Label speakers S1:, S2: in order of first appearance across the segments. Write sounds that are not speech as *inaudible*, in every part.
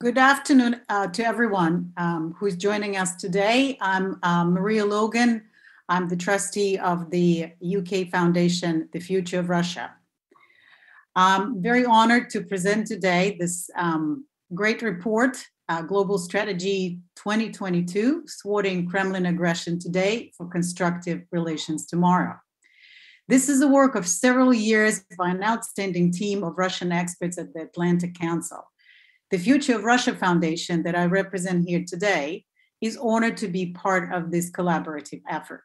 S1: Good afternoon uh, to everyone um, who's joining us today. I'm uh, Maria Logan. I'm the trustee of the UK Foundation, The Future of Russia. I'm very honored to present today this um, great report, uh, Global Strategy 2022, Thwarting Kremlin Aggression Today for Constructive Relations Tomorrow. This is the work of several years by an outstanding team of Russian experts at the Atlantic Council. The Future of Russia Foundation, that I represent here today, is honored to be part of this collaborative effort.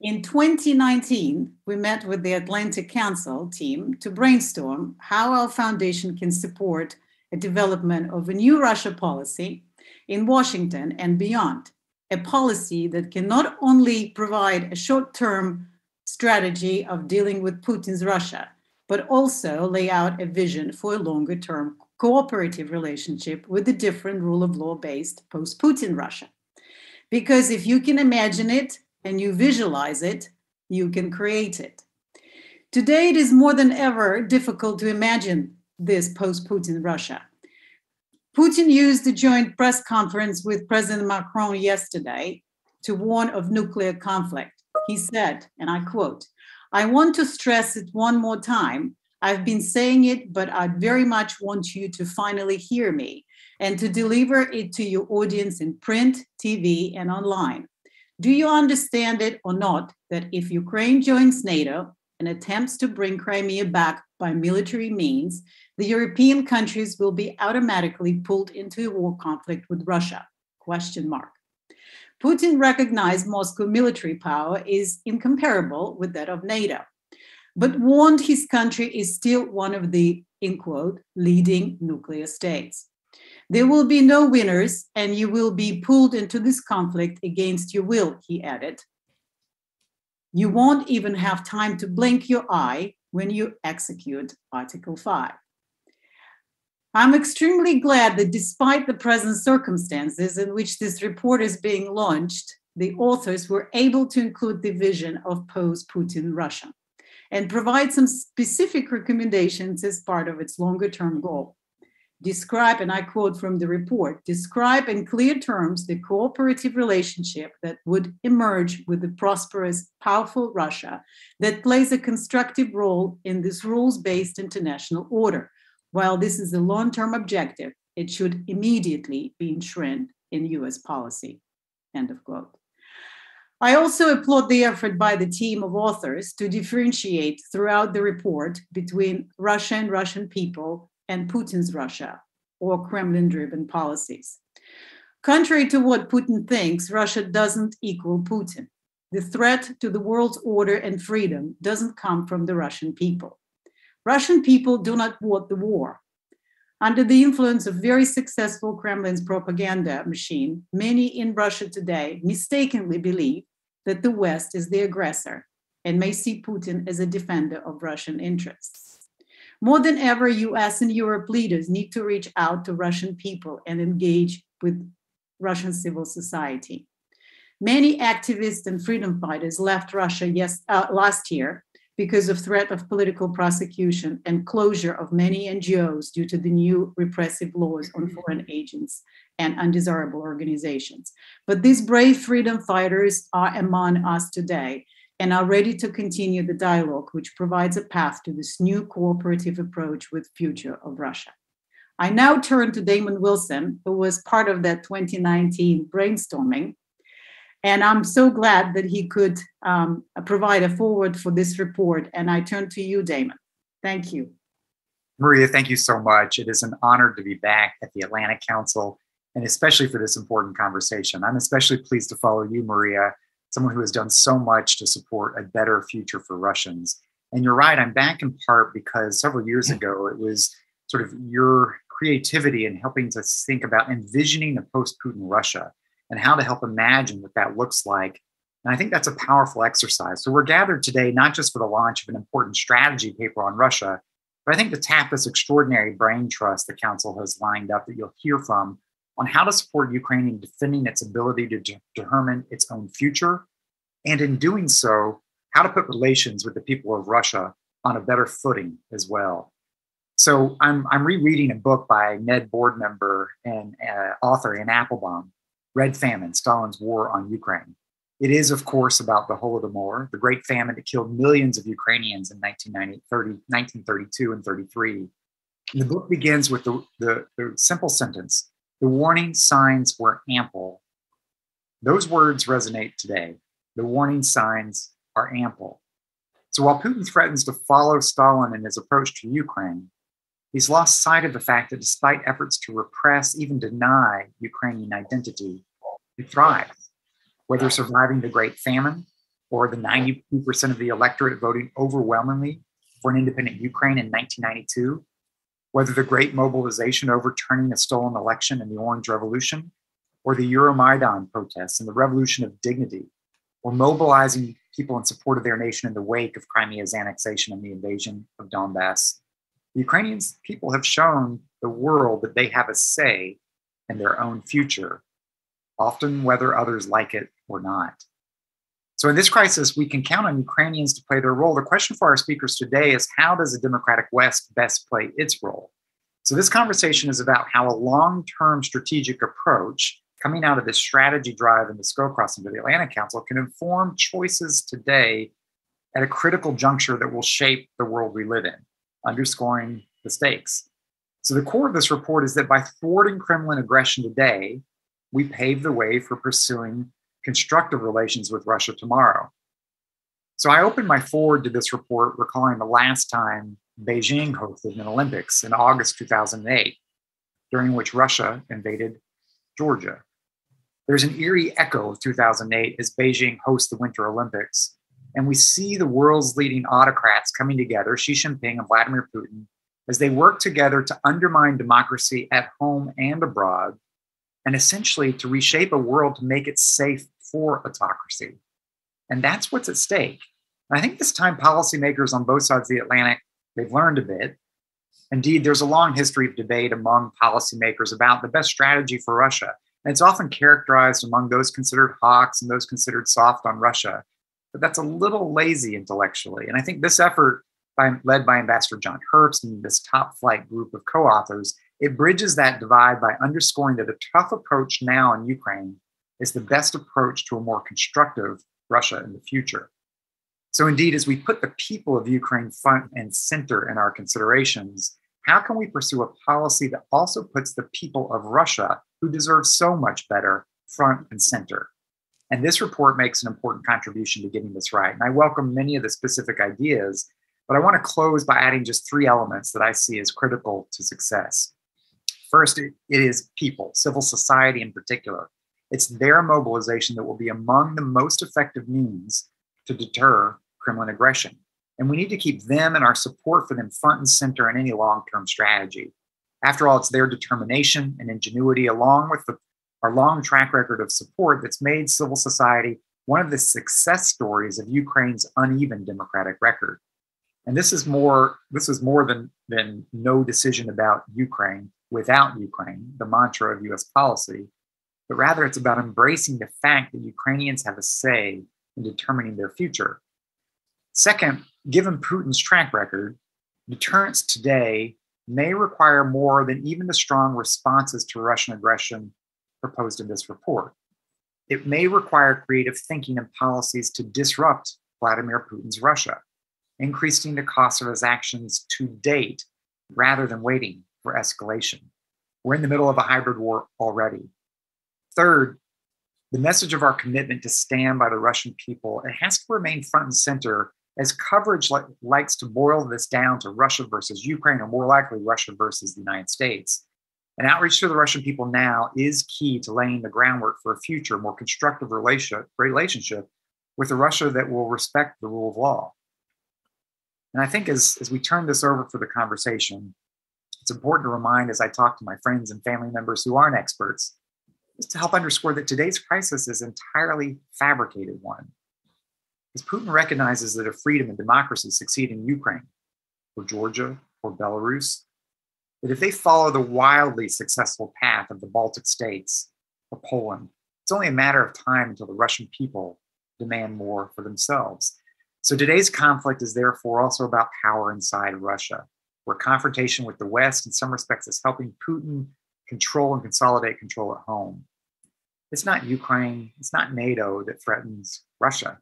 S1: In 2019, we met with the Atlantic Council team to brainstorm how our foundation can support a development of a new Russia policy in Washington and beyond, a policy that can not only provide a short term strategy of dealing with Putin's Russia, but also lay out a vision for a longer term cooperative relationship with the different rule of law based post Putin Russia. Because if you can imagine it and you visualize it, you can create it. Today, it is more than ever difficult to imagine this post Putin Russia. Putin used a joint press conference with President Macron yesterday to warn of nuclear conflict. He said, and I quote, I want to stress it one more time I've been saying it, but I very much want you to finally hear me and to deliver it to your audience in print, TV, and online. Do you understand it or not that if Ukraine joins NATO and attempts to bring Crimea back by military means, the European countries will be automatically pulled into a war conflict with Russia? Question mark. Putin recognized Moscow military power is incomparable with that of NATO but mm-hmm. warned his country is still one of the, in quote, leading nuclear states. There will be no winners, and you will be pulled into this conflict against your will, he added. You won't even have time to blink your eye when you execute Article 5. I'm extremely glad that despite the present circumstances in which this report is being launched, the authors were able to include the vision of post Putin Russia and provide some specific recommendations as part of its longer term goal. Describe, and I quote from the report describe in clear terms the cooperative relationship that would emerge with the prosperous, powerful Russia that plays a constructive role in this rules based international order. While this is a long term objective, it should immediately be enshrined in US policy. End of quote. I also applaud the effort by the team of authors to differentiate throughout the report between Russia and Russian people and Putin's Russia or Kremlin driven policies. Contrary to what Putin thinks, Russia doesn't equal Putin. The threat to the world's order and freedom doesn't come from the Russian people. Russian people do not want the war. Under the influence of very successful Kremlin's propaganda machine, many in Russia today mistakenly believe that the West is the aggressor and may see Putin as a defender of Russian interests. More than ever, US and Europe leaders need to reach out to Russian people and engage with Russian civil society. Many activists and freedom fighters left Russia yes, uh, last year because of threat of political prosecution and closure of many NGOs due to the new repressive laws on foreign agents and undesirable organizations. But these brave freedom fighters are among us today and are ready to continue the dialogue, which provides a path to this new cooperative approach with future of Russia. I now turn to Damon Wilson, who was part of that 2019 brainstorming. And I'm so glad that he could um, provide a forward for this report. And I turn to you, Damon. Thank you.
S2: Maria, thank you so much. It is an honor to be back at the Atlantic Council and especially for this important conversation. I'm especially pleased to follow you, Maria, someone who has done so much to support a better future for Russians. And you're right, I'm back in part because several years mm. ago it was sort of your creativity in helping to think about envisioning a post Putin Russia and how to help imagine what that looks like. And I think that's a powerful exercise. So we're gathered today not just for the launch of an important strategy paper on Russia, but I think to tap this extraordinary brain trust the Council has lined up that you'll hear from on how to support Ukraine in defending its ability to de- determine its own future, and in doing so, how to put relations with the people of Russia on a better footing as well. So I'm, I'm rereading a book by Ned board member and uh, author Anne Applebaum, Red Famine, Stalin's War on Ukraine. It is, of course, about the Holodomor, the great famine that killed millions of Ukrainians in 1932 and 33. And the book begins with the, the, the simple sentence The warning signs were ample. Those words resonate today. The warning signs are ample. So while Putin threatens to follow Stalin in his approach to Ukraine, he's lost sight of the fact that despite efforts to repress, even deny Ukrainian identity, it thrives. Whether surviving the Great Famine or the 92% of the electorate voting overwhelmingly for an independent Ukraine in 1992, whether the Great Mobilization overturning a stolen election in the Orange Revolution, or the Euromaidan protests and the Revolution of Dignity, or mobilizing people in support of their nation in the wake of Crimea's annexation and the invasion of Donbass. The Ukrainian people have shown the world that they have a say in their own future, often whether others like it or not. So, in this crisis, we can count on Ukrainians to play their role. The question for our speakers today is how does the democratic West best play its role? So, this conversation is about how a long term strategic approach coming out of this strategy drive and the SCO crossing to the Atlantic Council can inform choices today at a critical juncture that will shape the world we live in, underscoring the stakes. So, the core of this report is that by thwarting Kremlin aggression today, we pave the way for pursuing constructive relations with Russia tomorrow. So, I opened my forward to this report recalling the last time Beijing hosted an Olympics in August 2008, during which Russia invaded Georgia. There's an eerie echo of 2008 as Beijing hosts the Winter Olympics. And we see the world's leading autocrats coming together, Xi Jinping and Vladimir Putin, as they work together to undermine democracy at home and abroad, and essentially to reshape a world to make it safe for autocracy. And that's what's at stake. And I think this time policymakers on both sides of the Atlantic, they've learned a bit. Indeed, there's a long history of debate among policymakers about the best strategy for Russia. And it's often characterized among those considered hawks and those considered soft on Russia. But that's a little lazy intellectually. And I think this effort, by, led by Ambassador John Herbst and this top flight group of co authors, it bridges that divide by underscoring that a tough approach now in Ukraine is the best approach to a more constructive Russia in the future. So, indeed, as we put the people of Ukraine front and center in our considerations, how can we pursue a policy that also puts the people of Russia, who deserve so much better, front and center? And this report makes an important contribution to getting this right. And I welcome many of the specific ideas, but I want to close by adding just three elements that I see as critical to success. First, it is people, civil society in particular. It's their mobilization that will be among the most effective means to deter Kremlin aggression. And we need to keep them and our support for them front and center in any long term strategy. After all, it's their determination and ingenuity, along with the, our long track record of support, that's made civil society one of the success stories of Ukraine's uneven democratic record. And this is more, this is more than, than no decision about Ukraine without Ukraine, the mantra of US policy, but rather it's about embracing the fact that Ukrainians have a say in determining their future. Second, given Putin's track record, deterrence today may require more than even the strong responses to Russian aggression proposed in this report. It may require creative thinking and policies to disrupt Vladimir Putin's Russia, increasing the cost of his actions to date rather than waiting for escalation. We're in the middle of a hybrid war already. Third, the message of our commitment to stand by the Russian people, it has to remain front and center as coverage li- likes to boil this down to Russia versus Ukraine, or more likely Russia versus the United States. And outreach to the Russian people now is key to laying the groundwork for a future, more constructive relationship, relationship with a Russia that will respect the rule of law. And I think as, as we turn this over for the conversation, it's important to remind as I talk to my friends and family members who aren't experts, to help underscore that today's crisis is entirely fabricated one because Putin recognizes that if freedom and democracy succeed in Ukraine or Georgia or Belarus, that if they follow the wildly successful path of the Baltic states or Poland, it's only a matter of time until the Russian people demand more for themselves. So today's conflict is therefore also about power inside Russia. where confrontation with the West, in some respects, is helping Putin control and consolidate control at home. It's not Ukraine, it's not NATO that threatens Russia.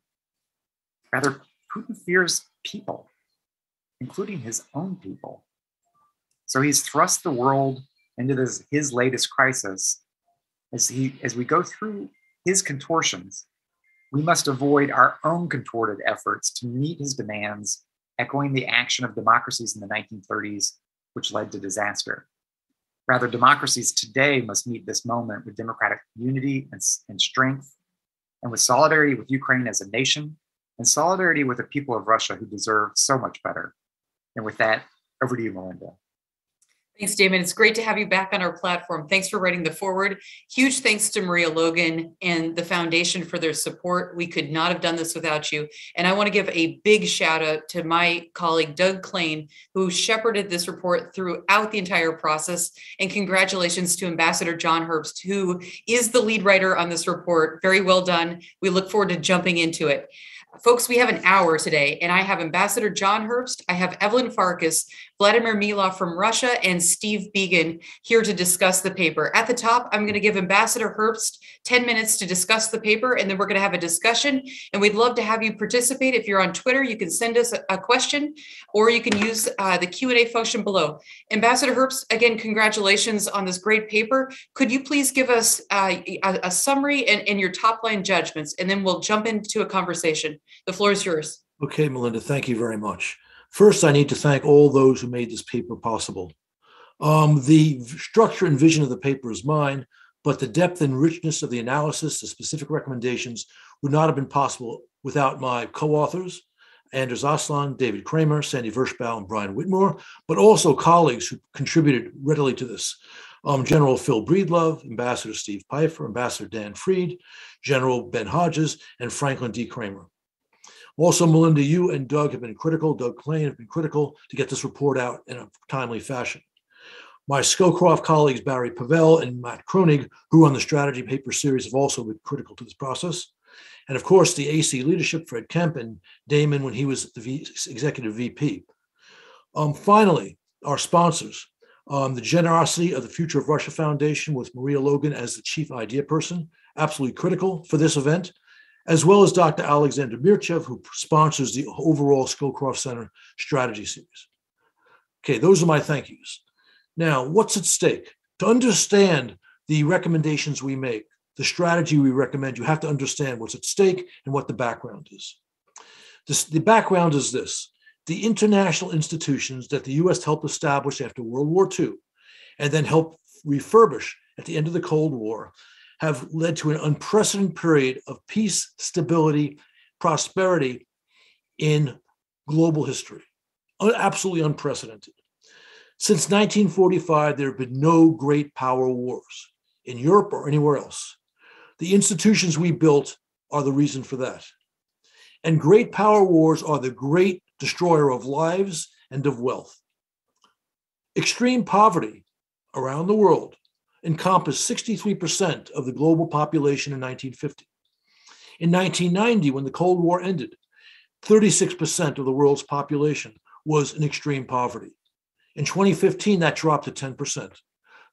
S2: Rather, Putin fears people, including his own people. So he's thrust the world into this his latest crisis. As he as we go through his contortions, we must avoid our own contorted efforts to meet his demands, echoing the action of democracies in the 1930s, which led to disaster. Rather, democracies today must meet this moment with democratic unity and, and strength, and with solidarity with Ukraine as a nation, and solidarity with the people of Russia who deserve so much better. And with that, over to you, Melinda.
S3: Thanks, Damon. It's great to have you back on our platform. Thanks for writing the forward. Huge thanks to Maria Logan and the foundation for their support. We could not have done this without you. And I want to give a big shout out to my colleague, Doug Klain, who shepherded this report throughout the entire process. And congratulations to Ambassador John Herbst, who is the lead writer on this report. Very well done. We look forward to jumping into it. Folks, we have an hour today, and I have Ambassador John Herbst, I have Evelyn Farkas, Vladimir Milov from Russia, and Steve Biegun here to discuss the paper. At the top, I'm going to give Ambassador Herbst 10 minutes to discuss the paper, and then we're going to have a discussion. And we'd love to have you participate. If you're on Twitter, you can send us a, question, or you can use uh, the Q&A function below. Ambassador Herbst, again, congratulations on this great paper. Could you please give us uh, a, a, summary and, and your top line judgments, and then we'll jump into a conversation. The floor is yours.
S4: Okay, Melinda, thank you very much. First, I need to thank all those who made this paper possible. Um, the structure and vision of the paper is mine, but the depth and richness of the analysis, the specific recommendations, would not have been possible without my co authors, Anders Åslund, David Kramer, Sandy Vershbow, and Brian Whitmore, but also colleagues who contributed readily to this. Um, General Phil Breedlove, Ambassador Steve Pifer, Ambassador Dan Fried, General Ben Hodges, and Franklin D. Kramer. Also, Melinda, you and Doug have been critical, Doug Klain have been critical to get this report out in a timely fashion. My Scowcroft colleagues, Barry Pavel and Matt Kroenig, who run the strategy paper series, have also been critical to this process. And of course, the AC leadership, Fred Kempe and Damon when he was the v- executive VP. Um, finally, our sponsors, um, the generosity of the Future of Russia Foundation with Maria Logan as the chief idea person, absolutely critical for this event as well as Dr. Alexander Mirtchev, who sponsors the overall Scowcroft Center strategy series. Okay, those are my thank yous. Now, what's at stake? To understand the recommendations we make, the strategy we recommend, you have to understand what's at stake and what the background is. This, the background is this the international institutions that the US helped establish after World War II and then helped refurbish at the end of the Cold War have led to an unprecedented period of peace, stability, prosperity in global history. Absolutely unprecedented. Since 1945, there have been no great power wars in Europe or anywhere else. The institutions we built are the reason for that. And great power wars are the great destroyer of lives and of wealth. Extreme poverty around the world encompassed 63% of the global population in 1950. In 1990, when the Cold War ended, 36% of the world's population was in extreme poverty. In 2015, that dropped to 10%.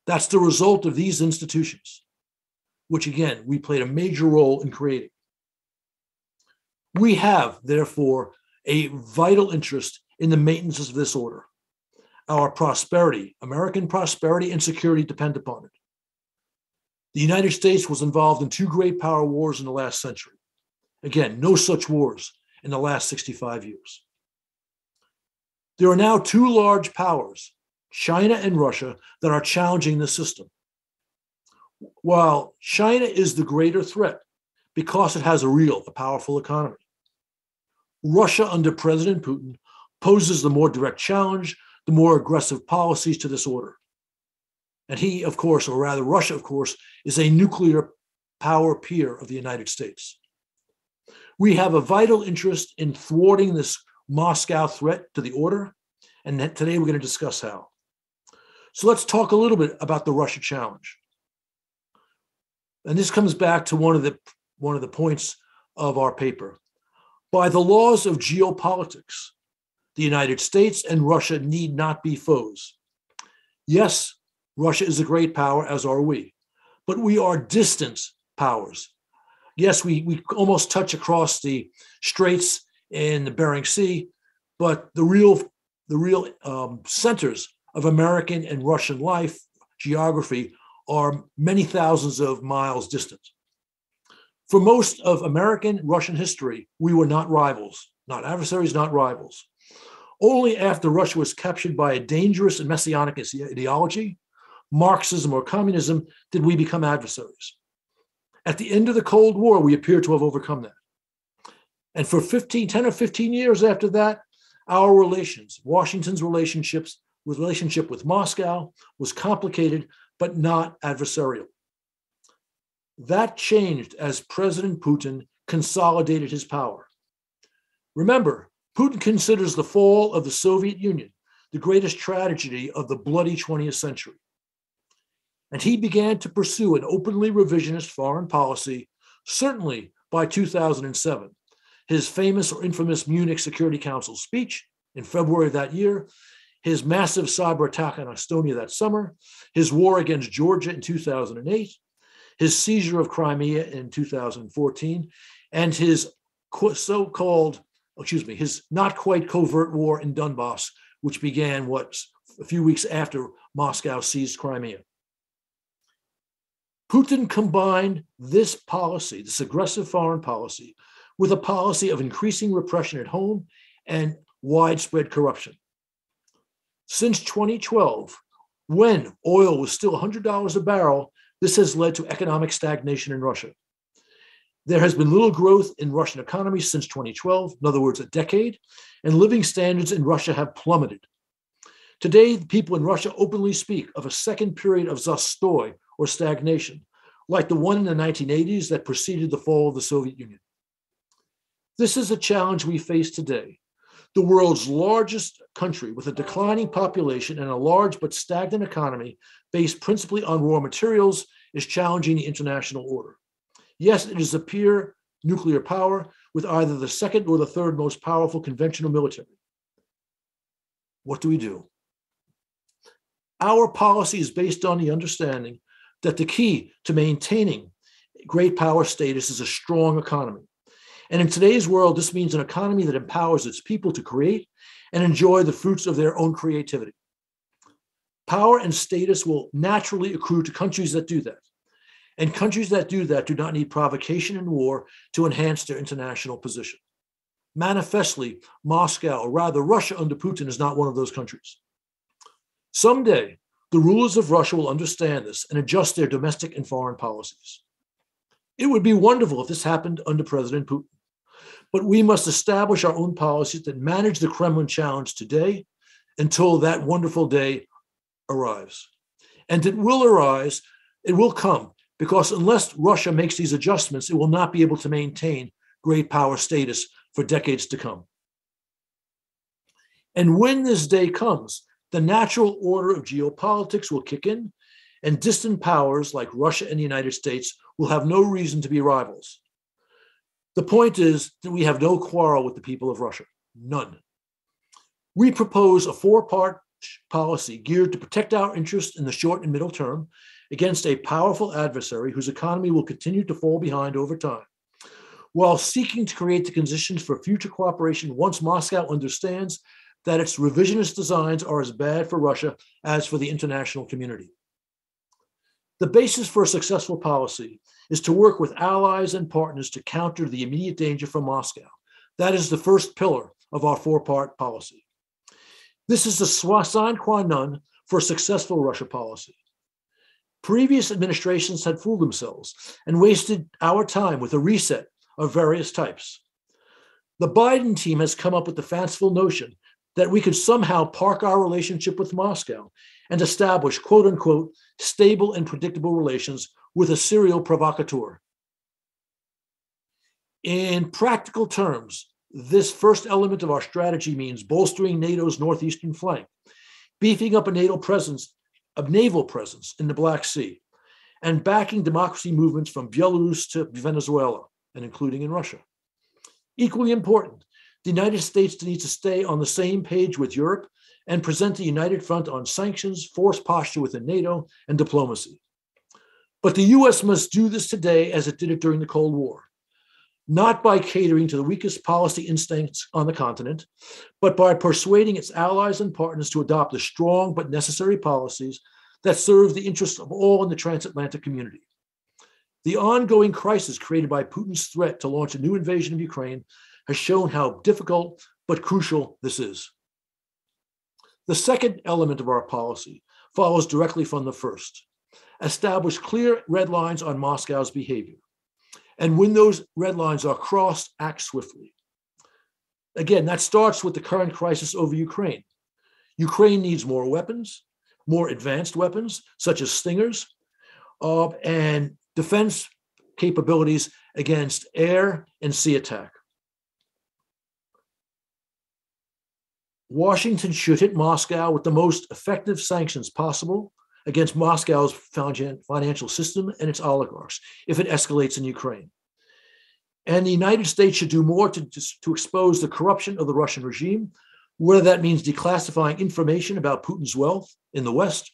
S4: That's the result of these institutions, which again, we played a major role in creating. We have, therefore, a vital interest in the maintenance of this order. Our prosperity, American prosperity and security depend upon it. The United States was involved in two great power wars in the last century. Again, no such wars in the last 65 years. There are now two large powers, China and Russia, that are challenging the system. While China is the greater threat because it has a real, a powerful economy, Russia under President Putin poses the more direct challenge, the more aggressive policies to this order. And he, of course, or rather Russia, of course, is a nuclear power peer of the United States. We have a vital interest in thwarting this Moscow threat to the order, and today we're going to discuss how. So let's talk a little bit about the Russia challenge. And this comes back to one of the one of the points of our paper. By the laws of geopolitics, the United States and Russia need not be foes. Yes, Russia is a great power, as are we, but we are distant powers. Yes, we, we almost touch across the straits in the Bering Sea, but the real the real um, centers of American and Russian life geography are many thousands of miles distant. For most of American Russian history, we were not rivals, not adversaries, not rivals. Only after Russia was captured by a dangerous and messianic ideology, Marxism or communism, did we become adversaries. At the end of the Cold War, we appear to have overcome that. And for 15, 10 or 15 years after that, our relations, Washington's relationships, relationship with Moscow was complicated but not adversarial. That changed as President Putin consolidated his power. Remember, Putin considers the fall of the Soviet Union the greatest tragedy of the bloody 20th century. And he began to pursue an openly revisionist foreign policy, certainly by 2007. His famous or infamous Munich Security Council speech in February of that year, his massive cyber attack on Estonia that summer, his war against Georgia in 2008, his seizure of Crimea in 2014, and his so called, excuse me, his not quite covert war in Donbass, which began what a few weeks after Moscow seized Crimea. Putin combined this policy, this aggressive foreign policy, with a policy of increasing repression at home and widespread corruption. Since 2012, when oil was still $100 a barrel, this has led to economic stagnation in Russia. There has been little growth in Russian economy since 2012, in other words, a decade, and living standards in Russia have plummeted. Today, the people in Russia openly speak of a second period of zastoy or stagnation, like the one in the 1980s that preceded the fall of the Soviet Union. This is a challenge we face today. The world's largest country with a declining population and a large but stagnant economy based principally on raw materials, is challenging the international order. Yes, it is a peer nuclear power with either the second or the third most powerful conventional military. What do we do? Our policy is based on the understanding that the key to maintaining great power status is a strong economy. And in today's world, this means an economy that empowers its people to create and enjoy the fruits of their own creativity. Power and status will naturally accrue to countries that do that. And countries that do that do not need provocation and war to enhance their international position. Manifestly, Moscow, or rather Russia under Putin, is not one of those countries. Someday, the rulers of Russia will understand this and adjust their domestic and foreign policies. It would be wonderful if this happened under President Putin. But we must establish our own policies that manage the Kremlin challenge today until that wonderful day arrives. And it will arise, it will come, because unless Russia makes these adjustments, it will not be able to maintain great power status for decades to come. And when this day comes, the natural order of geopolitics will kick in, and distant powers like Russia and the United States will have no reason to be rivals. The point is that we have no quarrel with the people of Russia, none. We propose a four part policy geared to protect our interests in the short and middle term against a powerful adversary whose economy will continue to fall behind over time, while seeking to create the conditions for future cooperation once Moscow understands that its revisionist designs are as bad for Russia as for the international community. The basis for a successful policy is to work with allies and partners to counter the immediate danger from Moscow. That is the first pillar of our four part policy. This is the sine qua non for a successful Russia policy. Previous administrations had fooled themselves and wasted our time with a reset of various types. The Biden team has come up with the fanciful notion that we could somehow park our relationship with Moscow and establish, quote unquote, stable and predictable relations with a serial provocateur. In practical terms, this first element of our strategy means bolstering NATO's northeastern flank, beefing up a NATO presence, a naval presence in the Black Sea, and backing democracy movements from Belarus to Venezuela and including in Russia. Equally important, the United States needs to stay on the same page with Europe and present a united front on sanctions, force posture within NATO, and diplomacy. But the US must do this today as it did it during the Cold War, not by catering to the weakest policy instincts on the continent, but by persuading its allies and partners to adopt the strong but necessary policies that serve the interests of all in the transatlantic community. The ongoing crisis created by Putin's threat to launch a new invasion of Ukraine has shown how difficult but crucial this is. The second element of our policy follows directly from the first. Establish clear red lines on Moscow's behavior. And when those red lines are crossed, act swiftly. Again, that starts with the current crisis over Ukraine. Ukraine needs more weapons, more advanced weapons, such as Stingers, uh, and defense capabilities against air and sea attack. Washington should hit Moscow with the most effective sanctions possible against Moscow's financial system and its oligarchs if it escalates in Ukraine. And the United States should do more to, to expose the corruption of the Russian regime, whether that means declassifying information about Putin's wealth in the West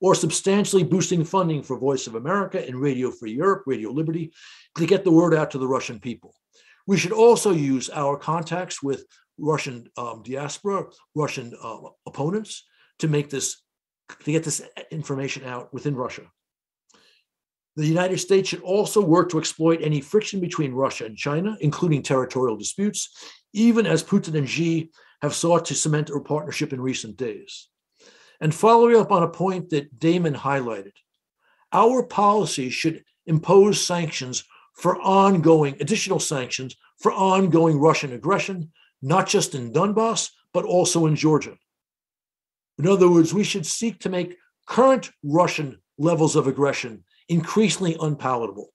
S4: or substantially boosting funding for Voice of America and Radio Free Europe, Radio Liberty, to get the word out to the Russian people. We should also use our contacts with Russian um, diaspora, Russian uh, opponents to make this, to get this information out within Russia. The United States should also work to exploit any friction between Russia and China, including territorial disputes, even as Putin and Xi have sought to cement a partnership in recent days. And following up on a point that Damon highlighted, our policy should impose sanctions for ongoing, additional sanctions for ongoing Russian aggression, not just in Donbass, but also in Georgia. In other words, we should seek to make current Russian levels of aggression increasingly unpalatable.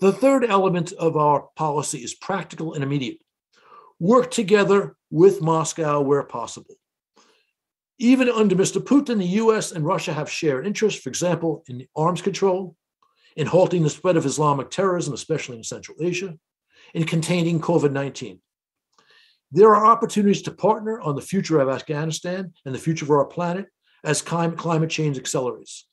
S4: The third element of our policy is practical and immediate. Work together with Moscow where possible. Even under Mr. Putin, the US and Russia have shared interests, for example, in arms control, in halting the spread of Islamic terrorism, especially in Central Asia, in containing COVID 19. There are opportunities to partner on the future of Afghanistan and the future of our planet as climate change accelerates.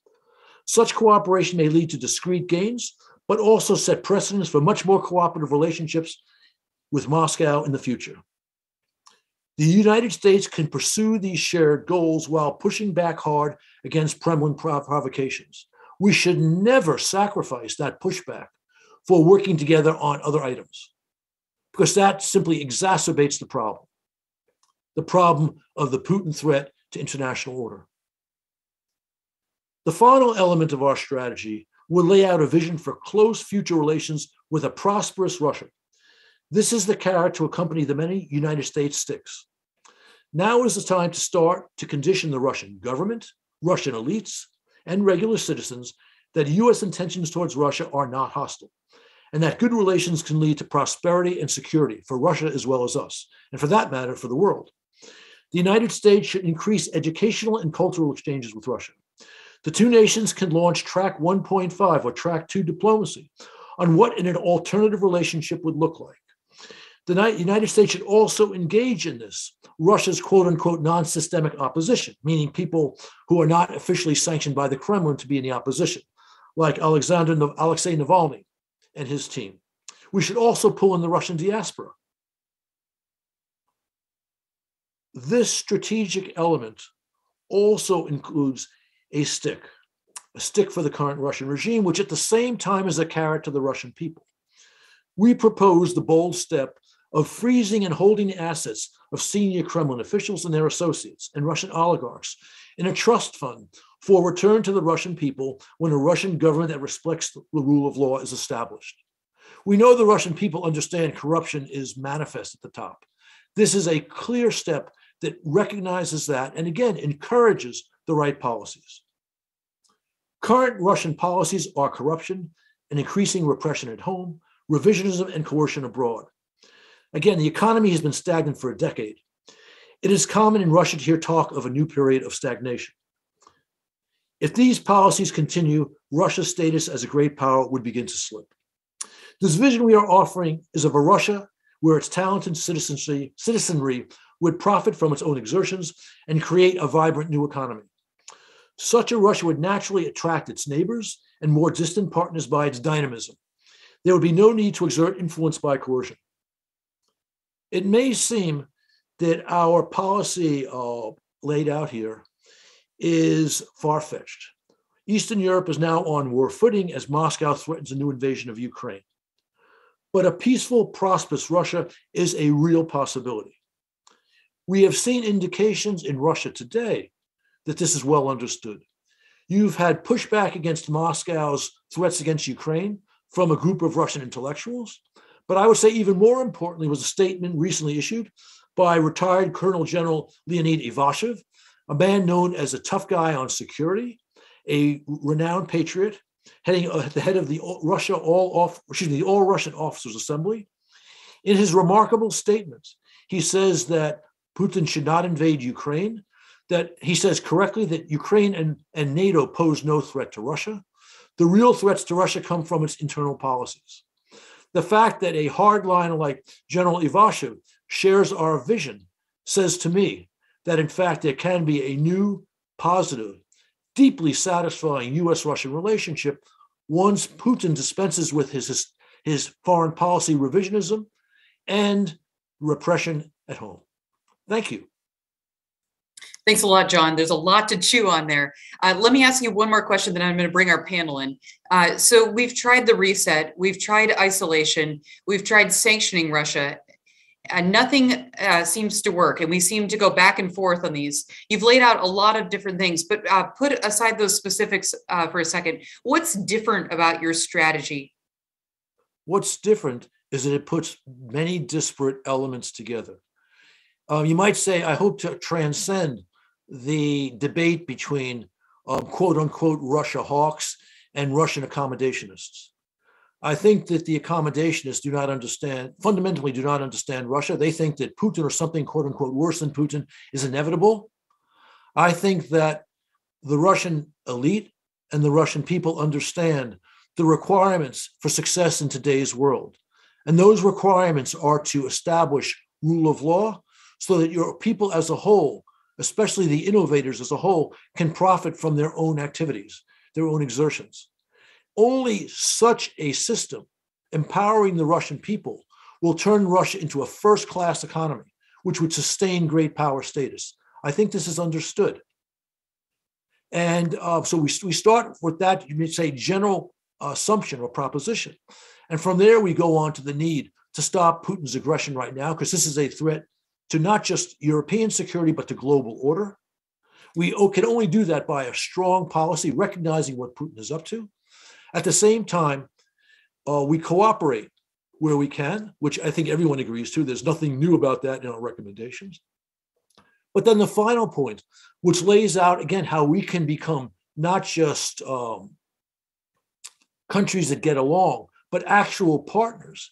S4: Such cooperation may lead to discrete gains, but also set precedents for much more cooperative relationships with Moscow in the future. The United States can pursue these shared goals while pushing back hard against Kremlin provocations. We should never sacrifice that pushback for working together on other items, because that simply exacerbates the problem the problem of the Putin threat to international order. The final element of our strategy will lay out a vision for close future relations with a prosperous Russia. This is the carrot to accompany the many United States sticks. Now is the time to start to condition the Russian government, Russian elites, and regular citizens that US intentions towards Russia are not hostile and that good relations can lead to prosperity and security for Russia as well as us, and for that matter, for the world. The United States should increase educational and cultural exchanges with Russia. The two nations can launch Track 1.5 or Track 2 diplomacy on what an alternative relationship would look like. The United States should also engage in this, Russia's quote unquote non systemic opposition, meaning people who are not officially sanctioned by the Kremlin to be in the opposition, like Alexander Alexei Navalny, and his team. We should also pull in the Russian diaspora. This strategic element also includes a stick, a stick for the current Russian regime, which at the same time is a carrot to the Russian people. We propose the bold step of freezing and holding the assets of senior Kremlin officials and their associates and Russian oligarchs in a trust fund for return to the Russian people when a Russian government that respects the rule of law is established. We know the Russian people understand corruption is manifest at the top. This is a clear step that recognizes that and again encourages the right policies. Current Russian policies are corruption and increasing repression at home, revisionism and coercion abroad. Again, the economy has been stagnant for a decade. It is common in Russia to hear talk of a new period of stagnation. If these policies continue, Russia's status as a great power would begin to slip. This vision we are offering is of a Russia where its talented citizenry, citizenry would profit from its own exertions and create a vibrant new economy. Such a Russia would naturally attract its neighbors and more distant partners by its dynamism. There would be no need to exert influence by coercion. It may seem that our policy uh, laid out here is far fetched. Eastern Europe is now on war footing as Moscow threatens a new invasion of Ukraine. But a peaceful, prosperous Russia is a real possibility. We have seen indications in Russia today that this is well understood. You've had pushback against Moscow's threats against Ukraine from a group of Russian intellectuals. But I would say, even more importantly, was a statement recently issued by retired Colonel General Leonid Ivashov, a man known as a tough guy on security, a renowned patriot, heading at the head of the Russia all off, excuse me, the All Russian Officers Assembly. In his remarkable statement, he says that Putin should not invade Ukraine, that he says correctly that Ukraine and, and NATO pose no threat to Russia. The real threats to Russia come from its internal policies. The fact that a hardliner like General Ivashov shares our vision says to me that, in fact, there can be a new, positive, deeply satisfying US Russian relationship once Putin dispenses with his, his, his foreign policy revisionism and repression at home. Thank you.
S3: Thanks a lot, John. There's a lot to chew on there. Uh, let me ask you one more question, then I'm going to bring our panel in. Uh, so we've tried the reset, we've tried isolation, we've tried sanctioning Russia, and nothing uh, seems to work. And we seem to go back and forth on these. You've laid out a lot of different things, but uh, put aside those specifics uh, for a second. What's different about your strategy?
S4: What's different is that it puts many disparate elements together. Um, you might say, I hope to transcend the debate between um, quote unquote Russia hawks and Russian accommodationists. I think that the accommodationists do not understand, fundamentally do not understand Russia. They think that Putin or something quote unquote worse than Putin is inevitable. I think that the Russian elite and the Russian people understand the requirements for success in today's world. And those requirements are to establish rule of law so that your people as a whole, especially the innovators as a whole, can profit from their own activities, their own exertions. Only such a system empowering the Russian people will turn Russia into a first class economy, which would sustain great power status. I think this is understood. And uh, so we, we start with that, you may say, general assumption or proposition. And from there, we go on to the need to stop Putin's aggression right now, because this is a threat to not just European security, but to global order. We can only do that by a strong policy, recognizing what Putin is up to, at the same time, uh, we cooperate where we can, which I think everyone agrees to. There's nothing new about that in our recommendations. But then the final point, which lays out again how we can become not just um, countries that get along, but actual partners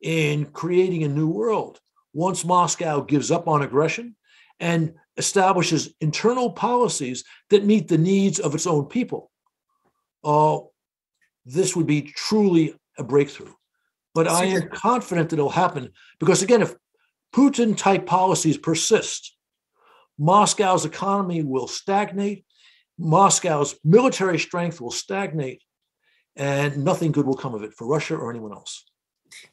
S4: in creating a new world. Once Moscow gives up on aggression and establishes internal policies that meet the needs of its own people. Uh, this would be truly a breakthrough. But I am confident that it'll happen because, again, if Putin type policies persist, Moscow's economy will stagnate, Moscow's military strength will stagnate, and nothing good will come of it for Russia or anyone else.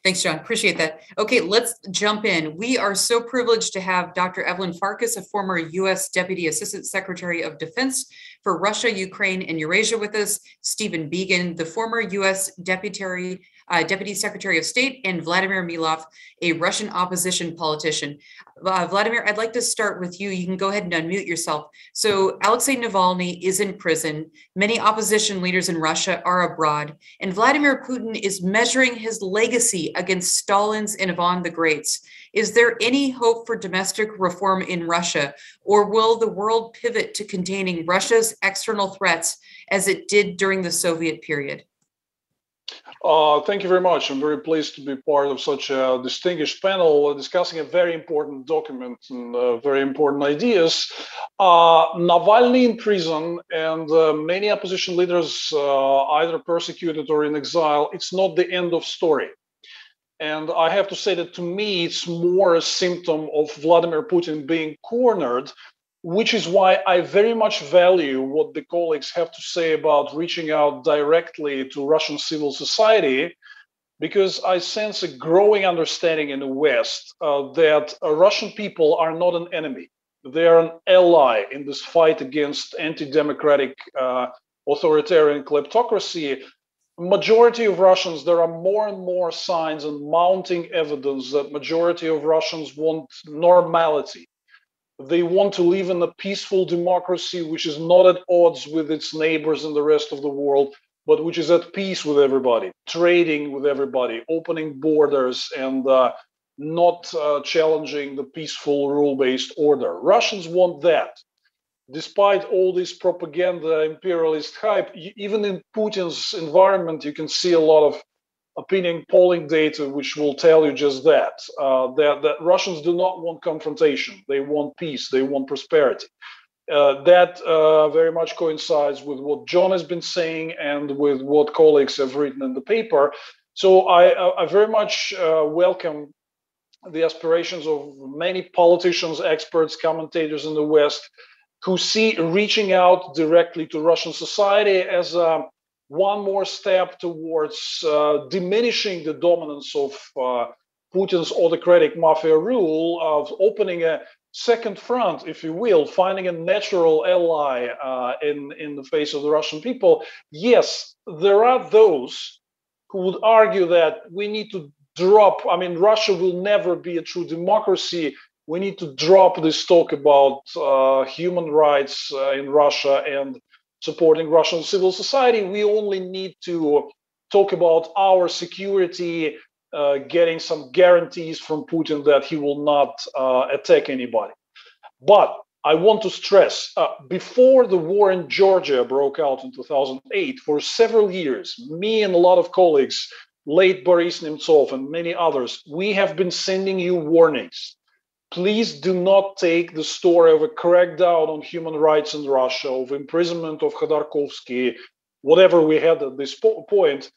S3: Thanks, John. Appreciate that. Okay, let's jump in. We are so privileged to have Dr. Evelyn Farkas, a former U.S. Deputy Assistant Secretary of Defense for Russia, Ukraine, and Eurasia with us, Stephen Biegun, the former U.S. Deputy uh, Deputy Secretary of State, and Vladimir Milov, a Russian opposition politician. Uh, Vladimir, I'd like to start with you. You can go ahead and unmute yourself. So, Alexei Navalny is in prison. Many opposition leaders in Russia are abroad, and Vladimir Putin is measuring his legacy against Stalin's and Ivan the Greats. Is there any hope for domestic reform in Russia, or will the world pivot to containing Russia's external threats as it did during the Soviet period?
S5: Uh, thank you very much. I'm very pleased to be part of such a distinguished panel discussing a very important document and uh, very important ideas. Uh, Navalny in prison and uh, many opposition leaders uh, either persecuted or in exile, it's not the end of story. And I have to say that to me, it's more a symptom of Vladimir Putin being cornered, which is why I very much value what the colleagues have to say about reaching out directly to Russian civil society, because I sense a growing understanding in the West uh, that uh, Russian people are not an enemy. They are an ally in this fight against anti democratic uh, authoritarian kleptocracy majority of Russians, there are more and more signs and mounting evidence that majority of Russians want normality. They want to live in a peaceful democracy which is not at odds with its neighbors in the rest of the world, but which is at peace with everybody, trading with everybody, opening borders, and uh, not uh, challenging the peaceful rule-based order. Russians want that despite all this propaganda, imperialist hype, even in Putin's environment, you can see a lot of opinion polling data which will tell you just that, uh, that that Russians do not want confrontation. They want peace. They want prosperity. Uh, that uh, very much coincides with what John has been saying and with what colleagues have written in the paper. So I, I very much uh, welcome the aspirations of many politicians, experts, commentators in the West who see reaching out directly to Russian society as a, one more step towards uh, diminishing the dominance of uh, Putin's autocratic mafia rule, of opening a second front, if you will, finding a natural ally uh, in, in the face of the Russian people. Yes, there are those who would argue that we need to drop, I mean, Russia will never be a true democracy we need to drop this talk about uh, human rights uh, in Russia and supporting Russian civil society. We only need to talk about our security, uh, getting some guarantees from Putin that he will not uh, attack anybody. But I want to stress uh, before the war in Georgia broke out in 2008, for several years, me and a lot of colleagues, late Boris Nemtsov and many others, we have been sending you warnings please do not take the story of a crackdown on human rights in Russia, of imprisonment of Khodorkovsky, whatever we had at this po- point.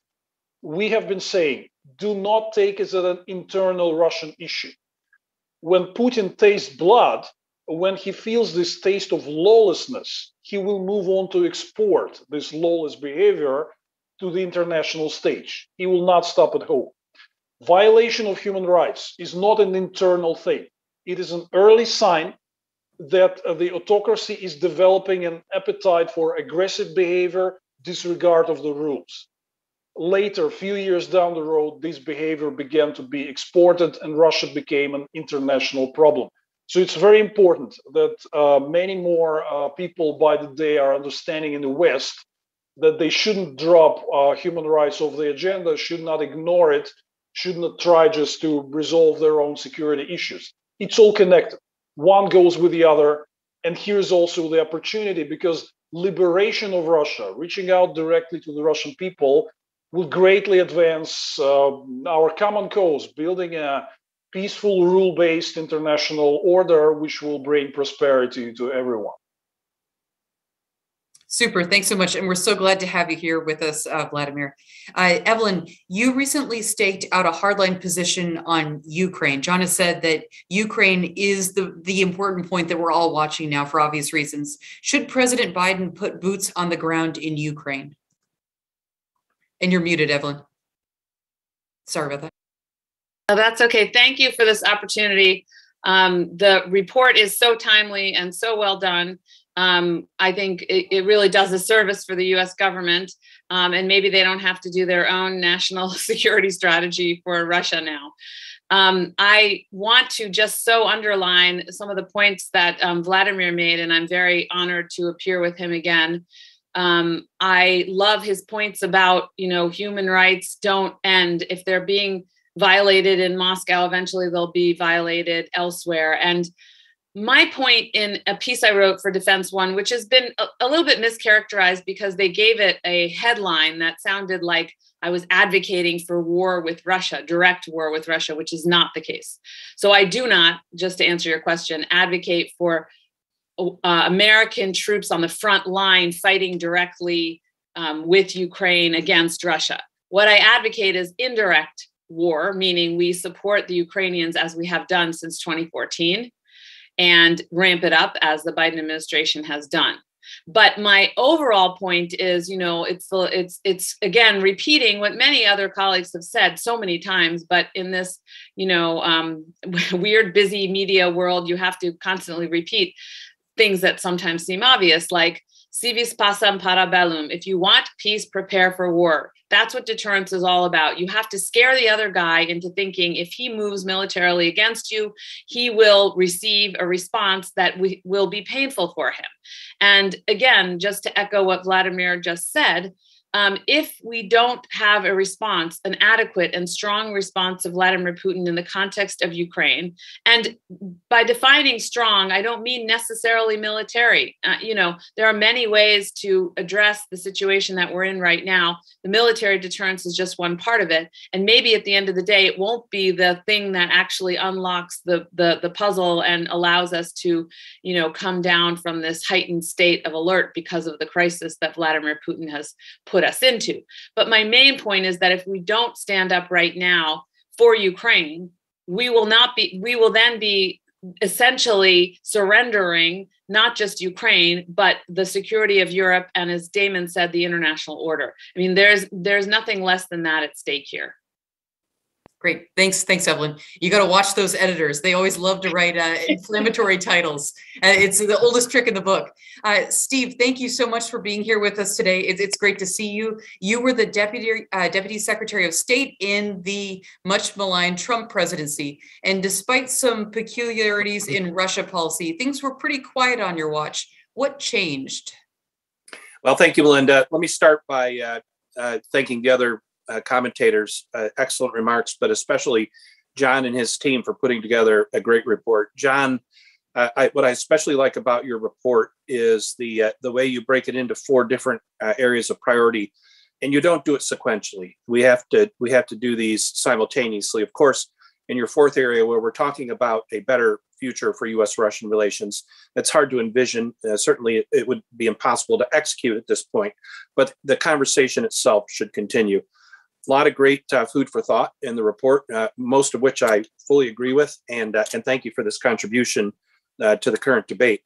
S5: We have been saying, do not take it as an internal Russian issue. When Putin tastes blood, when he feels this taste of lawlessness, he will move on to export this lawless behavior to the international stage. He will not stop at home. Violation of human rights is not an internal thing it is an early sign that uh, the autocracy is developing an appetite for aggressive behavior, disregard of the rules. Later, a few years down the road, this behavior began to be exported and Russia became an international problem. So it's very important that uh, many more uh, people by the day are understanding in the West that they shouldn't drop uh, human rights off the agenda, should not ignore it, should not try just to resolve their own security issues it's all connected. One goes with the other. And here's also the opportunity because liberation of Russia, reaching out directly to the Russian people, will greatly advance uh, our common cause, building a peaceful, rule based international order which will bring prosperity to everyone.
S3: Super. Thanks so much. And we're so glad to have you here with us, uh, Vladimir. Uh, Evelyn, you recently staked out a hardline position on Ukraine. John has said that Ukraine is the, the important point that we're all watching now for obvious reasons. Should President Biden put boots on the ground in Ukraine? And you're muted, Evelyn. Sorry about that.
S6: Oh, that's okay. Thank you for this opportunity. Um, the report is so timely and so well done um, I think it, it, really does a service for the US government. Um, and maybe they don't have to do their own national *laughs* security strategy for Russia now. Um, I want to just so underline some of the points that um, Vladimir made, and I'm very honored to appear with him again. Um, I love his points about, you know, human rights don't end. If they're being violated in Moscow, eventually they'll be violated elsewhere. And my point in a piece I wrote for Defense One, which has been a, a, little bit mischaracterized because they gave it a headline that sounded like I was advocating for war with Russia, direct war with Russia, which is not the case. So I do not, just to answer your question, advocate for uh, American troops on the front line fighting directly um, with Ukraine against Russia. What I advocate is indirect war, meaning we support the Ukrainians as we have done since 2014 and ramp it up as the Biden administration has done. But my overall point is, you know, it's it's it's again repeating what many other colleagues have said so many times. But in this, you know, um, *laughs* weird, busy media world, you have to constantly repeat things that sometimes seem obvious, like "Si vis pacem para bellum." If you want peace, prepare for war. That's what deterrence is all about. You have to scare the other guy into thinking if he moves militarily against you, he will receive a response that we, will be painful for him. And again, just to echo what Vladimir just said, um, if we don't have a response, an adequate and strong response of Vladimir Putin in the context of Ukraine, and by defining strong, I don't mean necessarily military. Uh, you know, there are many ways to address the situation that we're in right now. The military deterrence is just one part of it, and maybe at the end of the day, it won't be the thing that actually unlocks the the, the puzzle and allows us to, you know, come down from this heightened state of alert because of the crisis that Vladimir Putin has put put us into. But my main point is that if we don't stand up right now for Ukraine, we will not be, we will then be essentially surrendering not just Ukraine, but the security of Europe and as Damon said, the international order. I mean, there's there's nothing less than that at stake here.
S3: Great. Thanks. Thanks, Evelyn. You got to watch those editors. They always love to write uh, *laughs* inflammatory titles. Uh, it's the oldest trick in the book. Uh, Steve, thank you so much for being here with us today. It's, it's great to see you. You were the deputy uh, deputy secretary of state in the much maligned Trump presidency, and despite some peculiarities in Russia policy, things were pretty quiet on your watch. What changed?
S7: Well, thank you, Melinda. Let me start by uh, uh, thanking the other uh, commentators, uh, excellent remarks, but especially John and his team for putting together a great report. John, uh, I, what I especially like about your report is the uh, the way you break it into four different uh, areas of priority, and you don't do it sequentially. We have to we have to do these simultaneously. Of course, in your fourth area where we're talking about a better future for U.S.-Russian relations, that's hard to envision. Uh, certainly, it, it would be impossible to execute at this point, but the conversation itself should continue a lot of great uh, food for thought in the report, uh, most of which I fully agree with, and uh, and thank you for this contribution uh, to the current debate.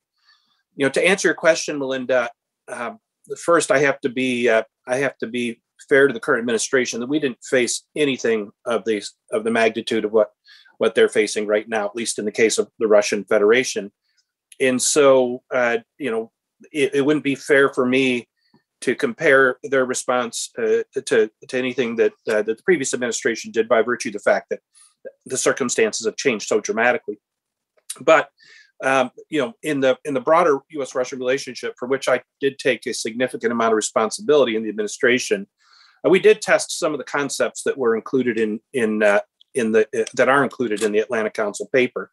S7: You know, to answer your question, Melinda, um, first I have to be uh, I have to be fair to the current administration that we didn't face anything of the of the magnitude of what what they're facing right now, at least in the case of the Russian Federation. And so, uh, you know, it, it wouldn't be fair for me to compare their response uh, to, to anything that, uh, that the previous administration did by virtue of the fact that the circumstances have changed so dramatically. But um, you know, in the in the broader U.S.-Russian relationship, for which I did take a significant amount of responsibility in the administration, uh, we did test some of the concepts that were included in in uh, in the uh, that are included in the Atlantic Council paper.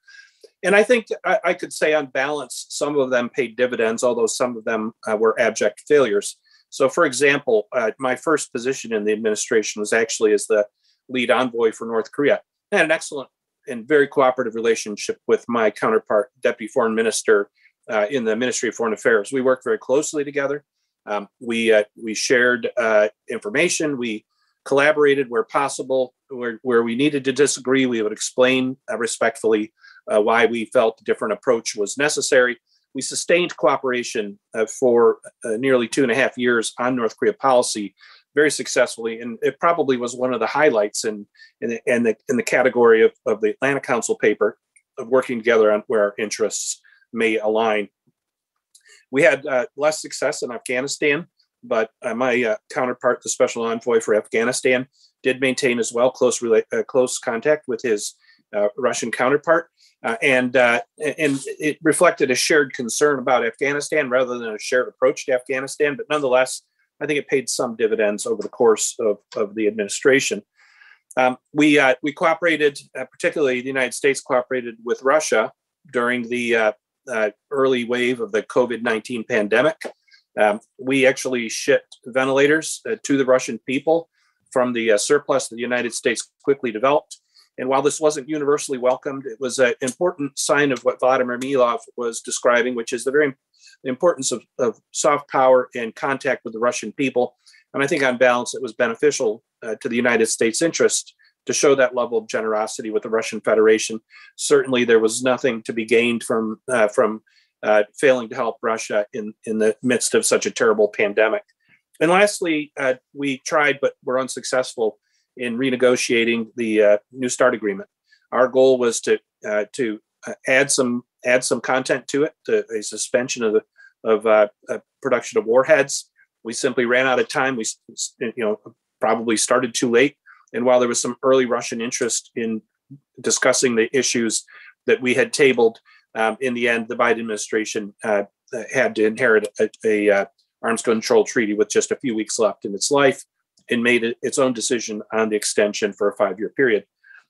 S7: And I think I, I, could say, on balance, some of them paid dividends, although some of them uh, were abject failures. So, for example, uh, my first position in the administration was actually as the lead envoy for North Korea. I had an excellent and very cooperative relationship with my counterpart, Deputy Foreign Minister uh, in the Ministry of Foreign Affairs. We worked very closely together. Um, we uh, we shared uh, information. We collaborated where possible. Where, where we needed to disagree, we would explain uh, respectfully uh, why we felt a different approach was necessary we sustained cooperation uh, for uh, nearly two and a half years on North Korea policy very successfully, and it probably was one of the highlights in in the in the, in the category of, of the Atlantic Council paper of working together on where our interests may align. We had uh, less success in Afghanistan, but uh, my uh, counterpart, the special envoy for Afghanistan, did maintain as well close rela- uh, close contact with his Russian counterpart uh, and uh, and it reflected a shared concern about Afghanistan rather than a shared approach to Afghanistan. But nonetheless, I think it paid some dividends over the course of, of the administration. Um, we uh, we cooperated, uh, particularly the United States cooperated with Russia during the uh, uh, early wave of the COVID nineteen pandemic. Um, we actually shipped ventilators to the Russian people from the surplus that the United States quickly developed. And while this wasn't universally welcomed, it was an important sign of what Vladimir Milov was describing, which is the very importance of, of soft power and contact with the Russian people. And I think, on balance, it was beneficial uh, to the United States' interest to show that level of generosity with the Russian Federation. Certainly, there was nothing to be gained from uh, from uh, failing to help Russia in in the midst of such a terrible pandemic. And lastly, uh, we tried but were unsuccessful in renegotiating the uh, New START agreement. Our goal was to uh, to uh, add some add some content to it, to a suspension of the of uh, uh, production of warheads. We simply ran out of time. We you know probably started too late. And while there was some early Russian interest in discussing the issues that we had tabled, um, in the end, the Biden administration uh, had to inherit a, a arms control treaty with just a few weeks left in its life and made it, its own decision on the extension for a five-year period.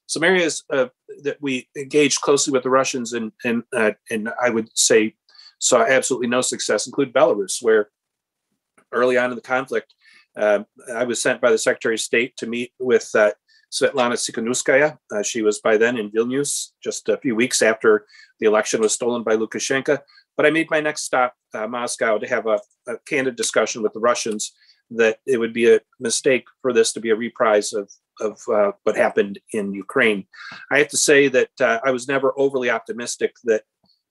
S7: Some areas uh, that we engaged closely with the Russians and and uh, and I would say saw absolutely no success include Belarus, where early on in the conflict, uh, I was sent by the Secretary of State to meet with uh, Svetlana Tsikhanouskaya. Uh, she was by then in Vilnius, just a few weeks after the election was stolen by Lukashenko. But I made my next stop, uh, Moscow, to have a, a, candid discussion with the Russians that it would be a mistake for this to be a reprise of, of uh, what happened in Ukraine. I have to say that uh, I was never overly optimistic that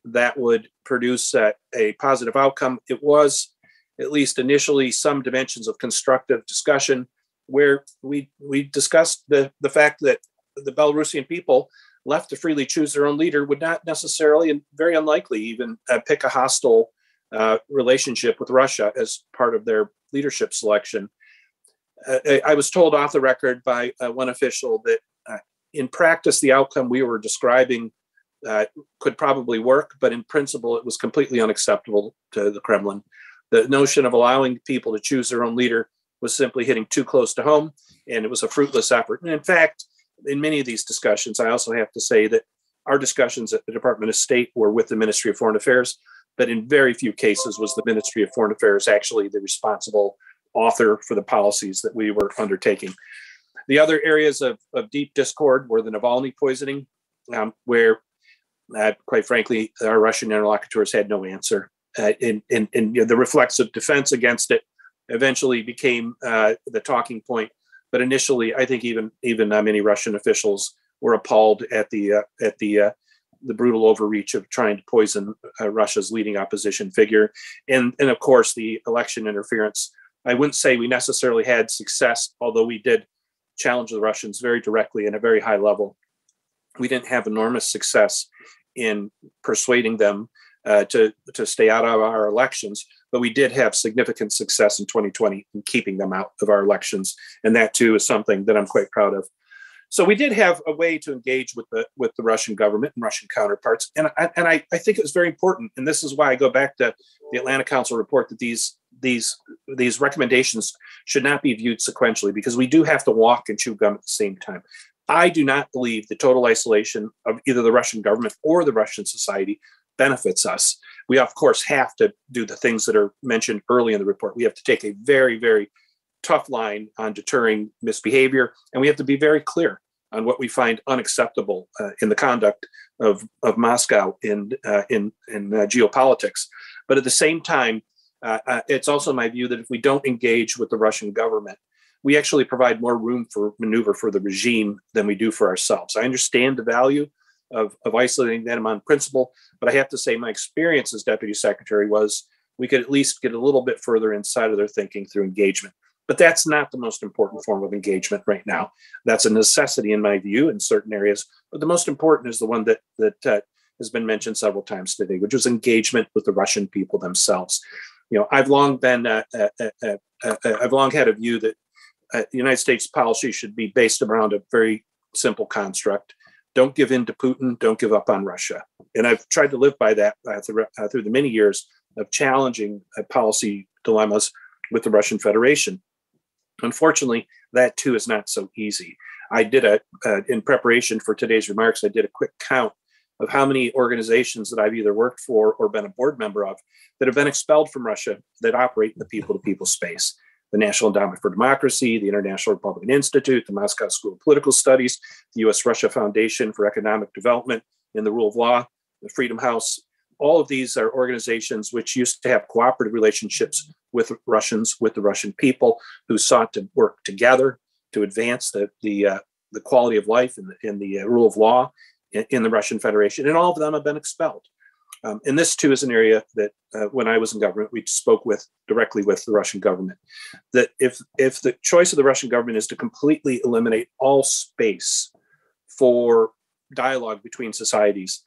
S7: that would produce a positive outcome. It was, at least initially, some dimensions of constructive discussion where we we discussed the the fact that the Belarusian people left to freely choose their own leader would not necessarily and very unlikely even uh, pick a hostile uh, relationship with Russia as part of their leadership selection. Uh, I was told off the record by uh, one official that uh, in practice the outcome we were describing uh, could probably work, but in principle it was completely unacceptable to the Kremlin. The notion of allowing people to choose their own leader was simply hitting too close to home, and it was a fruitless effort. And in fact, in many of these discussions, I also have to say that our discussions at the Department of State were with the Ministry of Foreign Affairs, but in very few cases was the Ministry of Foreign Affairs actually the responsible author for the policies that we were undertaking. The other areas of, of deep discord were the Navalny poisoning, um, where, uh, quite frankly, our Russian interlocutors had no answer. Uh, and, and, and you know, the reflexive defense against it eventually became uh, the talking point. But initially, I think even even uh, many Russian officials were appalled at the uh, at the uh, the brutal overreach of trying to poison uh, Russia's leading opposition figure, and and of course the election interference. I wouldn't say we necessarily had success, although we did challenge the Russians very directly and at a very high level. We didn't have enormous success in persuading them uh, to to stay out of our elections, but we did have significant success in 2020 in keeping them out of our elections, and that too is something that I'm quite proud of. So we did have a way to engage with the with the Russian government and Russian counterparts, and I, and I, I think it was very important. And this is why I go back to the Atlantic Council report that these these these recommendations should not be viewed sequentially because we do have to walk and chew gum at the same time. I do not believe the total isolation of either the Russian government or the Russian society benefits us. We, of course, have to do the things that are mentioned early in the report. We have to take a very, very tough line on deterring misbehavior, and we have to be very clear on what we find unacceptable uh, in the conduct of, of Moscow in, uh, in, in uh, geopolitics. But at the same time, uh, uh, it's also my view that if we don't engage with the Russian government, we actually provide more room for maneuver for the regime than we do for ourselves. I understand the value of, of isolating them on principle. But I have to say, my experience as deputy secretary was we could at least get a little bit further inside of their thinking through engagement. But that's not the most important form of engagement right now. That's a necessity, in my view, in certain areas. But the most important is the one that that uh, has been mentioned several times today, which is engagement with the Russian people themselves. You know, I've long been, uh, uh, uh, uh I've long had a view that the United States policy should be based around a very simple construct don't give in to Putin, don't give up on Russia. And I've tried to live by that uh, through, uh, through, the many years of challenging uh, policy dilemmas with the Russian Federation. Unfortunately, that too is not so easy. I did a, uh, in preparation for today's remarks, I did a quick count of how many organizations that I've either worked for or been a board member of that have been expelled from Russia that operate in the people to people space the National Endowment for Democracy, the International Republican Institute, the Moscow School of Political Studies, the US Russia Foundation for Economic Development and the Rule of Law, the Freedom House. All of these are organizations which used to have cooperative relationships with Russians, with the Russian people, who sought to work together to advance the, the, uh, the quality of life and the, and the uh, rule of law in, in, the Russian Federation, and all of them have been expelled. Um, and this too is an area that, uh, when I was in government, we spoke with directly with the Russian government. That if if the choice of the Russian government is to completely eliminate all space for dialogue between societies,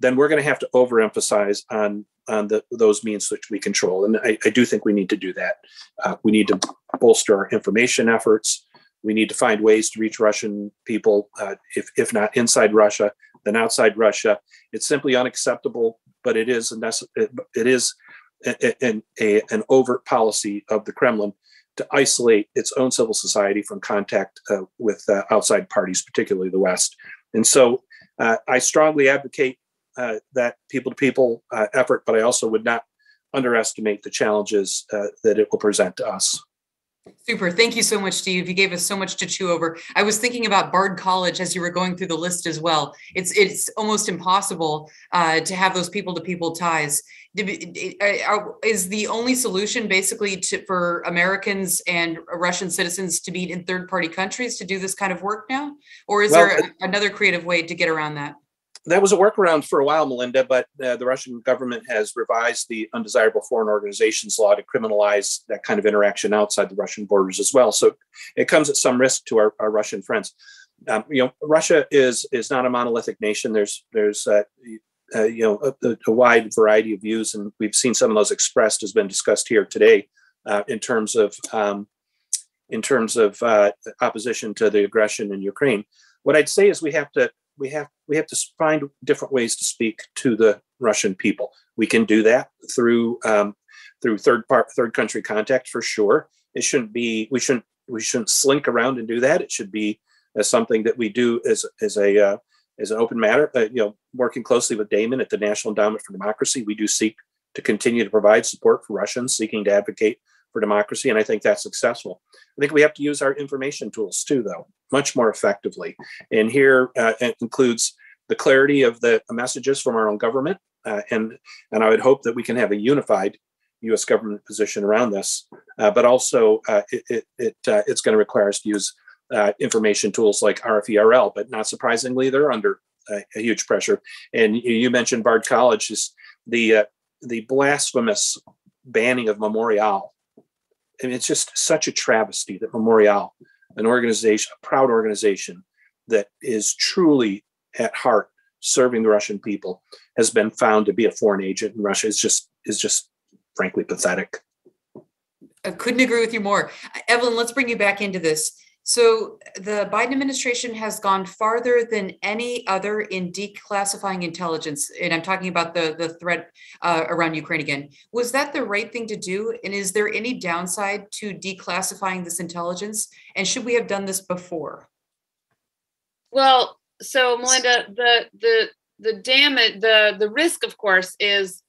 S7: then we're going to have to overemphasize on on the, those means which we control. And I, I, do think we need to do that. Uh, we need to bolster our information efforts. We need to find ways to reach Russian people, uh, if, if not inside Russia, then outside Russia. It's simply unacceptable, but it is a necess- it is an, a, an overt policy of the Kremlin to isolate its own civil society from contact uh, with uh, outside parties, particularly the West. And so uh, I strongly advocate uh, that people to people effort, but I also would not underestimate the challenges uh, that it will present to us.
S3: Super. Thank you so much, Steve. You gave us so much to chew over. I was thinking about Bard College as you were going through the list as well. It's it's almost impossible uh, to have those people to people ties. Is the only solution basically to, for Americans and Russian citizens to be in third party countries to do this kind of work now, or is well, there another creative way to get around that?
S7: That was a workaround for a while, Melinda, but uh, the Russian government has revised the undesirable foreign organizations law to criminalize that kind of interaction outside the Russian borders as well. So it comes at some risk to our, our Russian friends. Um, you know, Russia is is not a monolithic nation. There's there's uh, uh, you know a, a, wide variety of views, and we've seen some of those expressed has been discussed here today uh, in terms of um, in terms of uh, opposition to the aggression in Ukraine. What I'd say is we have to we have we have to find different ways to speak to the Russian people. We can do that through um, through third part third country contact for sure. It shouldn't be we shouldn't we shouldn't slink around and do that. It should be as something that we do as as a uh, as an open matter. Uh, you know, working closely with Damon at the National Endowment for Democracy, we do seek to continue to provide support for Russians seeking to advocate for democracy, and I think that's successful. I think we have to use our information tools too, though, much more effectively. And here uh, it includes the clarity of the messages from our own government, uh, and and I would hope that we can have a unified U.S. government position around this. Uh, but also, uh, it, it, it uh, it's going to require us to use uh, information tools like RFERL. But not surprisingly, they're under a, a huge pressure. And you, you mentioned Bard College is the the blasphemous banning of Memorial I mean, it's just such a travesty that Memorial, an organization, a proud organization that is truly at heart serving the Russian people, has been found to be a foreign agent in Russia. Is just is just frankly pathetic.
S3: I couldn't agree with you more, Evelyn. Let's bring you back into this. So the Biden administration has gone farther than any other in declassifying intelligence, and I'm talking about the the threat uh, around Ukraine again. Was that the right thing to do? And is there any downside to declassifying this intelligence? And should we have done this before?
S6: Well, so Melinda, the the the damage, the the risk, of course, is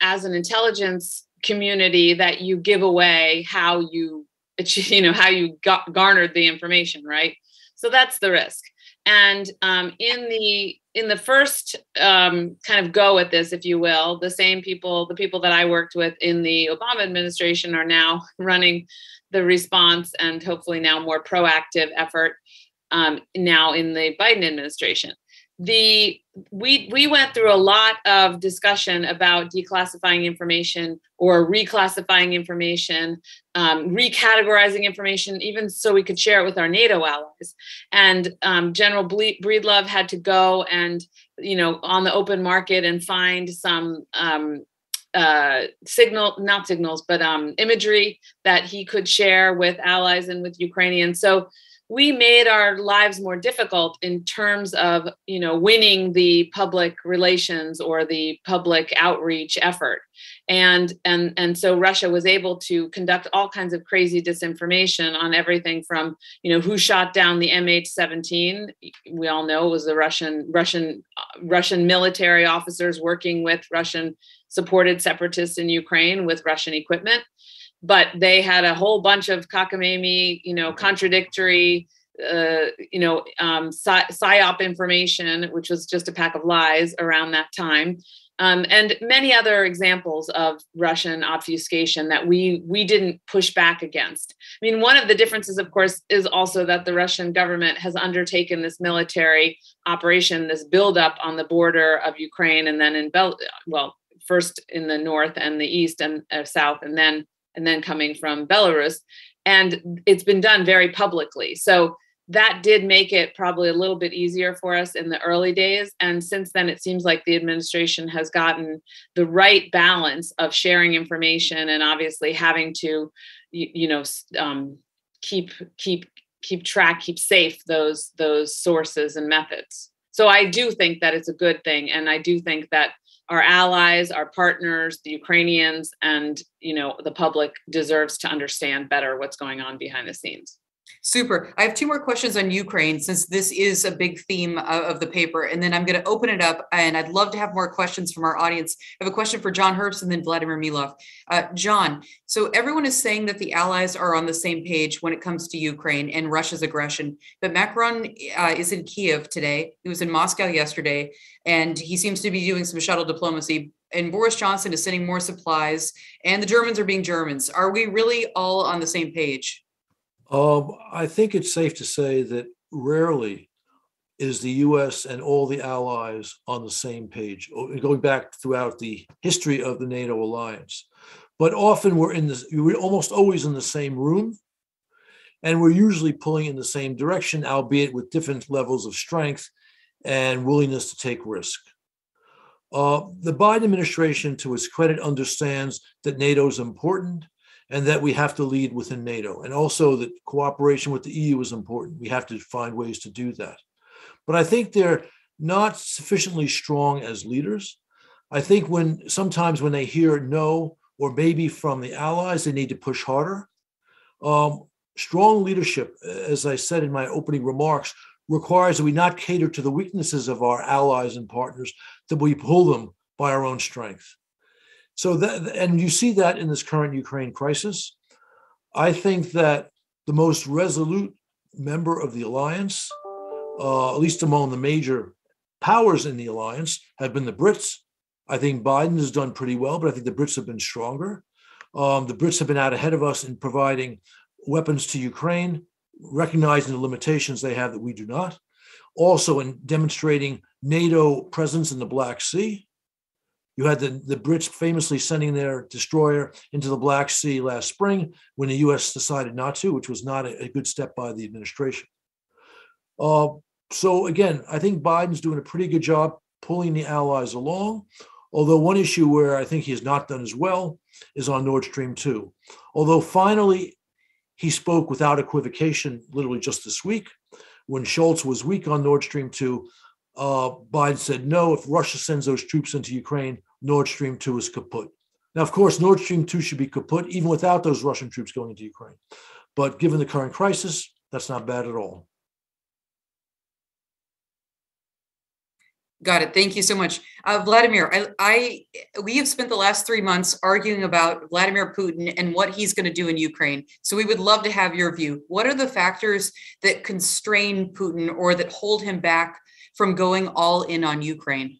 S6: as an intelligence community that you give away how you *laughs* you know how you got garnered the information right? So that's the risk. And um, in the in the first um, kind of go at this if you will the same people the people that i worked with in the obama administration are now *laughs* running the response and hopefully now more proactive effort um, now in the biden administration the we we went through a lot of discussion about declassifying information or reclassifying information um, recategorizing information even so we could share it with our nato allies and um, general breedlove had to go and you know on the open market and find some um, uh, signal, not signals, but um, imagery that he could share with allies and with Ukrainians. So we made our lives more difficult in terms of you know winning the public relations or the public outreach effort. And and and so russia was able to conduct all kinds of crazy disinformation on everything from you know who shot down the mh17 we all know it was the russian russian uh, russian military officers working with russian supported separatists in ukraine with russian equipment but they had a whole bunch of cockamamie, you know, contradictory, uh, you know, um, psyop information, which was just a pack of lies around that time. um, and many other examples of Russian obfuscation that we we didn't push back against. I mean, one of the differences, of course, is also that the Russian government has undertaken this military operation, this buildup on the border of Ukraine, and then in Bel well, first in the north and the east and uh, south, and then and then coming from Belarus, and it's been done very publicly. So that did make it probably a little bit easier for us in the early days. And since then, it seems like the administration has gotten the right balance of sharing information and obviously having to, you, you know, um, keep keep keep track, keep safe those those sources and methods. So I do think that it's a good thing, and I do think that our allies, our partners, the Ukrainians, and you know the public deserves to understand better what's going on behind the scenes.
S3: Super. I have two more questions on Ukraine since this is a big theme of, the paper. And then I'm going to open it up and I'd love to have more questions from our audience. I have a question for John Herbst and then Vladimir Milov. Uh, John, so everyone is saying that the Allies are on the same page when it comes to Ukraine and Russia's aggression. But Macron uh, is in Kiev today. He was in Moscow yesterday and he seems to be doing some shuttle diplomacy and Boris Johnson is sending more supplies, and the Germans are being Germans. Are we really all on the same page?
S4: Um, I think it's safe to say that rarely is the US and all the allies on the same page, going back throughout the history of the NATO alliance. But often we're in this, we're almost always in the same room, and we're usually pulling in the same direction, albeit with different levels of strength and willingness to take risk. Uh, the Biden administration, to its credit, understands that NATO is important and that we have to lead within NATO. And also that cooperation with the EU is important. We have to find ways to do that. But I think they're not sufficiently strong as leaders. I think when sometimes when they hear no or maybe from the allies, they need to push harder. Um, strong leadership, as I said in my opening remarks, requires that we not cater to the weaknesses of our allies and partners, that we pull them by our own strength. So that, and you see that in this current Ukraine crisis. I think that the most resolute member of the alliance, uh, at least among the major powers in the alliance, have been the Brits. I think Biden has done pretty well, but I think the Brits have been stronger. Um, the Brits have been out ahead of us in providing weapons to Ukraine, recognizing the limitations they have that we do not. Also, in demonstrating NATO presence in the Black Sea, you had the, the Brits famously sending their destroyer into the Black Sea last spring when the US decided not to, which was not a, a good step by the administration. Uh, so, again, I think Biden's doing a pretty good job pulling the allies along. Although, one issue where I think he has not done as well is on Nord Stream 2. Although, finally, he spoke without equivocation literally just this week when Scholz was weak on Nord Stream 2 uh, Biden said, no, if Russia sends those troops into Ukraine, Nord Stream 2 is kaput. Now, of course, Nord Stream 2 should be kaput even without those Russian troops going into Ukraine. But given the current crisis, that's not bad at all.
S3: Got it. Thank you so much, uh, Vladimir. I, I, we have spent the last three months arguing about Vladimir Putin and what he's going to do in Ukraine. So we would love to have your view. What are the factors that constrain Putin or that hold him back from going all in on Ukraine?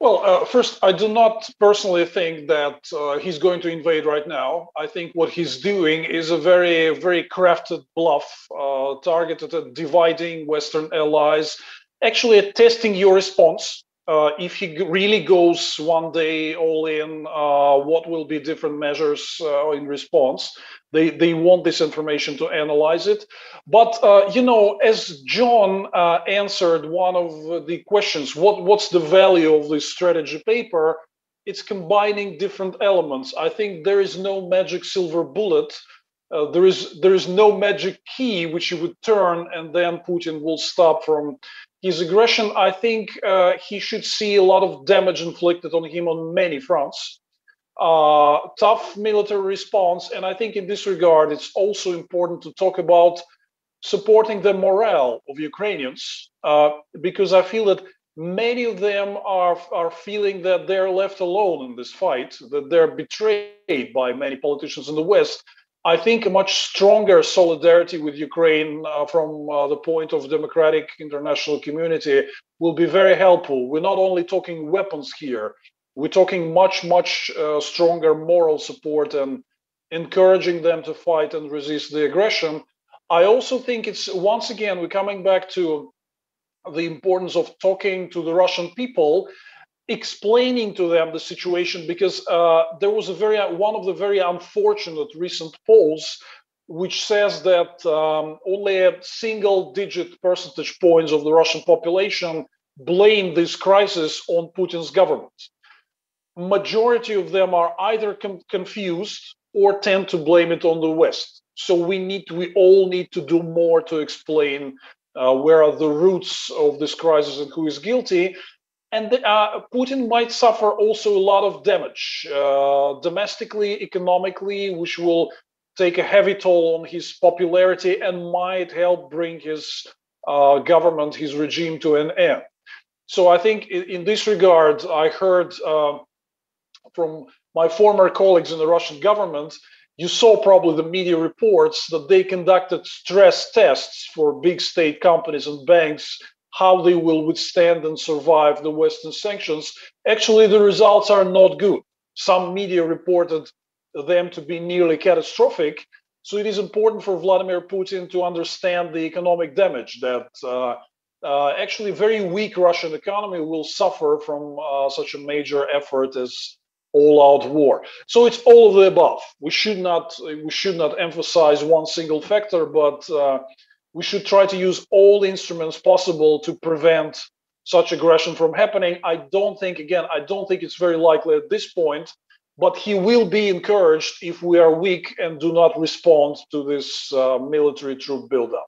S5: Well, uh, first, I do not personally think that uh, he's going to invade right now. I think what he's doing is a very, very crafted bluff uh, targeted at dividing Western allies, actually at testing your response. Uh, if he really goes one day all in, uh, what will be different measures uh, in response? They, they want this information to analyze it. But, uh, you know, as John uh, answered one of the questions, what, what's the value of this strategy paper? It's combining different elements. I think there is no magic silver bullet. Uh, there is there is no magic key which you would turn and then Putin will stop from his aggression. I think uh, he should see a lot of damage inflicted on him on many fronts uh, tough military response. And I think in this regard, it's also important to talk about supporting the morale of Ukrainians, uh, because I feel that many of them are, are feeling that they're left alone in this fight, that they're betrayed by many politicians in the West. I think a much stronger solidarity with Ukraine uh, from uh, the point of democratic international community will be very helpful. We're not only talking weapons here, we're talking much, much uh, stronger moral support and encouraging them to fight and resist the aggression. I also think it's once again, we're coming back to the importance of talking to the Russian people explaining to them the situation because uh, there was a very one of the very unfortunate recent polls which says that um, only a single digit percentage points of the russian population blame this crisis on putin's government majority of them are either com- confused or tend to blame it on the west so we need we all need to do more to explain uh, where are the roots of this crisis and who is guilty and uh, Putin might suffer also a lot of damage uh, domestically, economically, which will take a heavy toll on his popularity and might help bring his uh, government, his regime to an end. So I think in, in this regard, I heard uh, from my former colleagues in the Russian government, you saw probably the media reports that they conducted stress tests for big state companies and banks how they will withstand and survive the Western sanctions. Actually, the results are not good. Some media reported them to be nearly catastrophic. So it is important for Vladimir Putin to understand the economic damage that uh, uh, actually very weak Russian economy will suffer from uh, such a major effort as all-out war. So it's all of the above. We should not we should not emphasize one single factor, but uh, we should try to use all instruments possible to prevent such aggression from happening. I don't think, again, I don't think it's very likely at this point, but he will be encouraged if we are weak and do not respond to this uh, military troop buildup.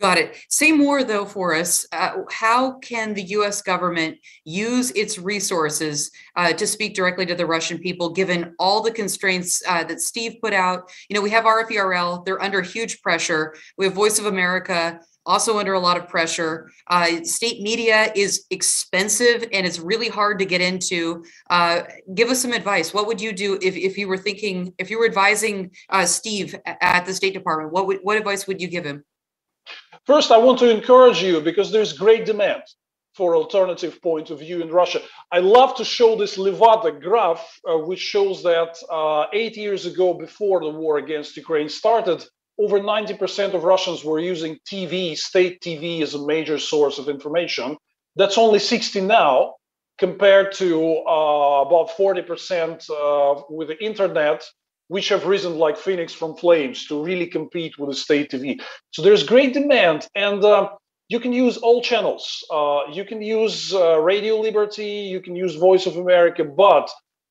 S3: Got it. Say more, though, for us. Uh, how can the U.S. government use its resources uh, to speak directly to the Russian people, given all the constraints uh, that Steve put out? You know, we have RFERL, they're under huge pressure. We have Voice of America, also under a lot of pressure. Uh, state media is expensive and it's really hard to get into. Uh, give us some advice. What would you do if, if you were thinking, if you were advising uh, Steve at the State Department? What would, what advice would you give him?
S5: First, I want to encourage you because there's great demand for alternative point of view in Russia. I love to show this Levada graph, uh, which shows that uh, eight years ago, before the war against Ukraine started, over 90% of Russians were using TV, state TV, as a major source of information. That's only 60 now, compared to uh, about 40% uh, with the internet which have risen like phoenix from flames to really compete with the state TV. So there's great demand, and uh, you can use all channels. Uh, you can use uh, Radio Liberty, you can use Voice of America, but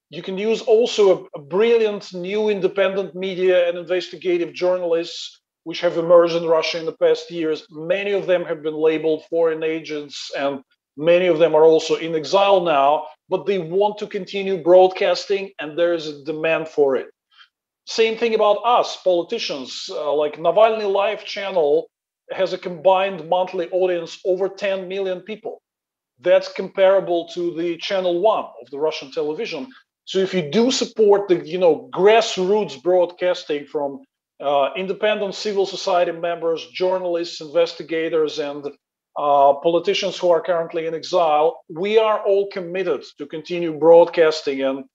S5: you can use also a, a brilliant new independent media and investigative journalists which have emerged in Russia in the past years. Many of them have been labeled foreign agents and Many of them are also in exile now, but they want to continue broadcasting and there is a demand for it. Same thing about us, politicians. Uh, like Navalny Live channel has a combined monthly audience over 10 million people. That's comparable to the channel one of the Russian television. So if you do support the, you know, grassroots broadcasting from uh, independent civil society members, journalists, investigators, and uh, politicians who are currently in exile, we are all committed to continue broadcasting and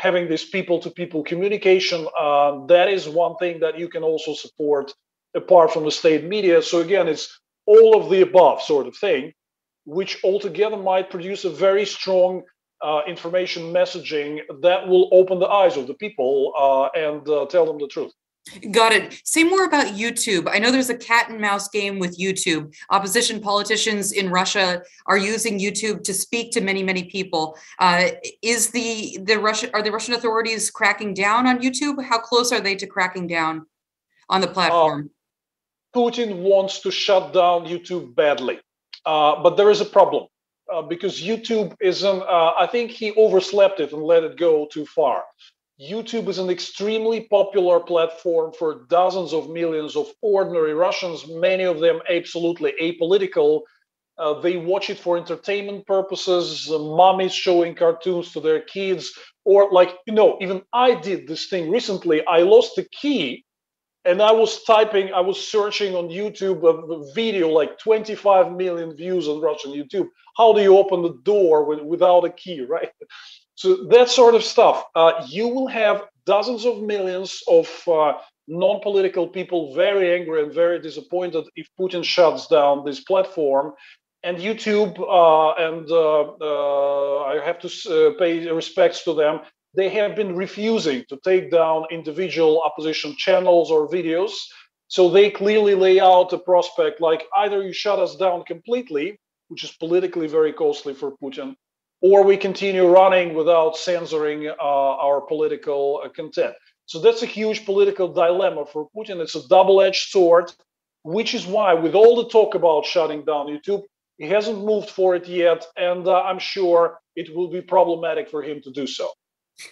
S5: having this people to people communication, uh, that is one thing that you can also support apart from the state media. So, again, it's all of the above sort of thing, which altogether might produce a very strong uh, information messaging that will open the eyes of the people uh, and uh, tell them the truth.
S3: Got it. Say more about YouTube. I know there's a cat and mouse game with YouTube. Opposition politicians in Russia are using YouTube to speak to many, many people. Uh, is the the Russian are the Russian authorities cracking down on YouTube? How close are they to cracking down on the platform?
S5: Uh, Putin wants to shut down YouTube badly, uh, but there is a problem uh, because YouTube isn't. Uh, I think he overslept it and let it go too far. YouTube is an extremely popular platform for dozens of millions of ordinary Russians, many of them absolutely apolitical. Uh, they watch it for entertainment purposes, uh, mommies showing cartoons to their kids, or like, you know, even I did this thing recently. I lost the key and I was typing, I was searching on YouTube a video like 25 million views on Russian YouTube. How do you open the door with, without a key, *laughs* right? So that sort of stuff. Uh, you will have dozens of millions of uh, non-political people very angry and very disappointed if Putin shuts down this platform. And YouTube, uh, and uh, uh, I have to uh, pay respects to them, they have been refusing to take down individual opposition channels or videos. So they clearly lay out a prospect like either you shut us down completely, which is politically very costly for Putin, or we continue running without censoring uh, our political uh, content. So that's a huge political dilemma for Putin. It's a double edged sword, which is why, with all the talk about shutting down YouTube, he hasn't moved for it yet. And uh, I'm sure it will be problematic for him to do so.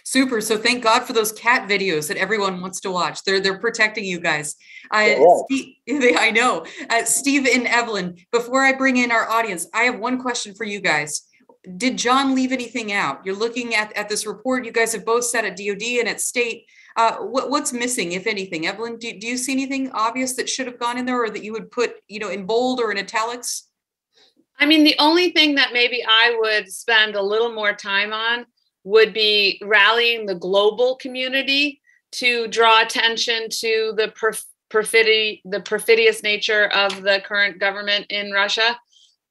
S3: Super. So thank God for those cat videos that everyone wants to watch. They're they're protecting you guys. Uh, Steve, *laughs* I know. Uh, Steve and Evelyn. Before I bring in our audience, I have one question for you guys did John leave anything out? You're looking at, at this report. You guys have both said at DOD and at state. Uh, what, what's missing, if anything? Evelyn, do, do you see anything obvious that should have gone in there or that you would put, you know, in bold or in italics?
S6: I mean, the only thing that maybe I would spend a little more time on would be rallying the global community to draw attention to the perf- perfidy, the perfidious nature of the current government in Russia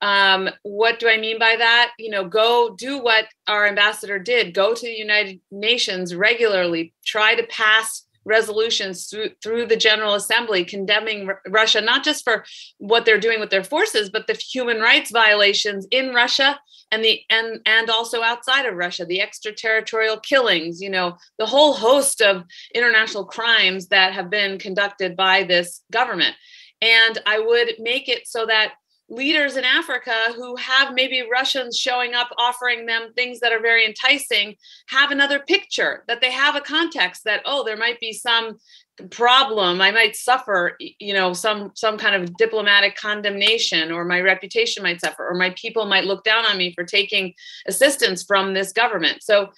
S6: um, what do I mean by that? You know, go do what our ambassador did. Go to the United Nations regularly. Try to pass resolutions through through the General Assembly condemning R- Russia not just for what they're doing with their forces, but the human rights violations in Russia and the and and also outside of Russia, the extraterritorial killings. You know, the whole host of international crimes that have been conducted by this government. And I would make it so that leaders in Africa who have maybe Russians showing up offering them things that are very enticing have another picture that they have a context that oh there might be some problem. I might suffer you know some some kind of diplomatic condemnation or my reputation might suffer or my people might look down on me for taking assistance from this government. So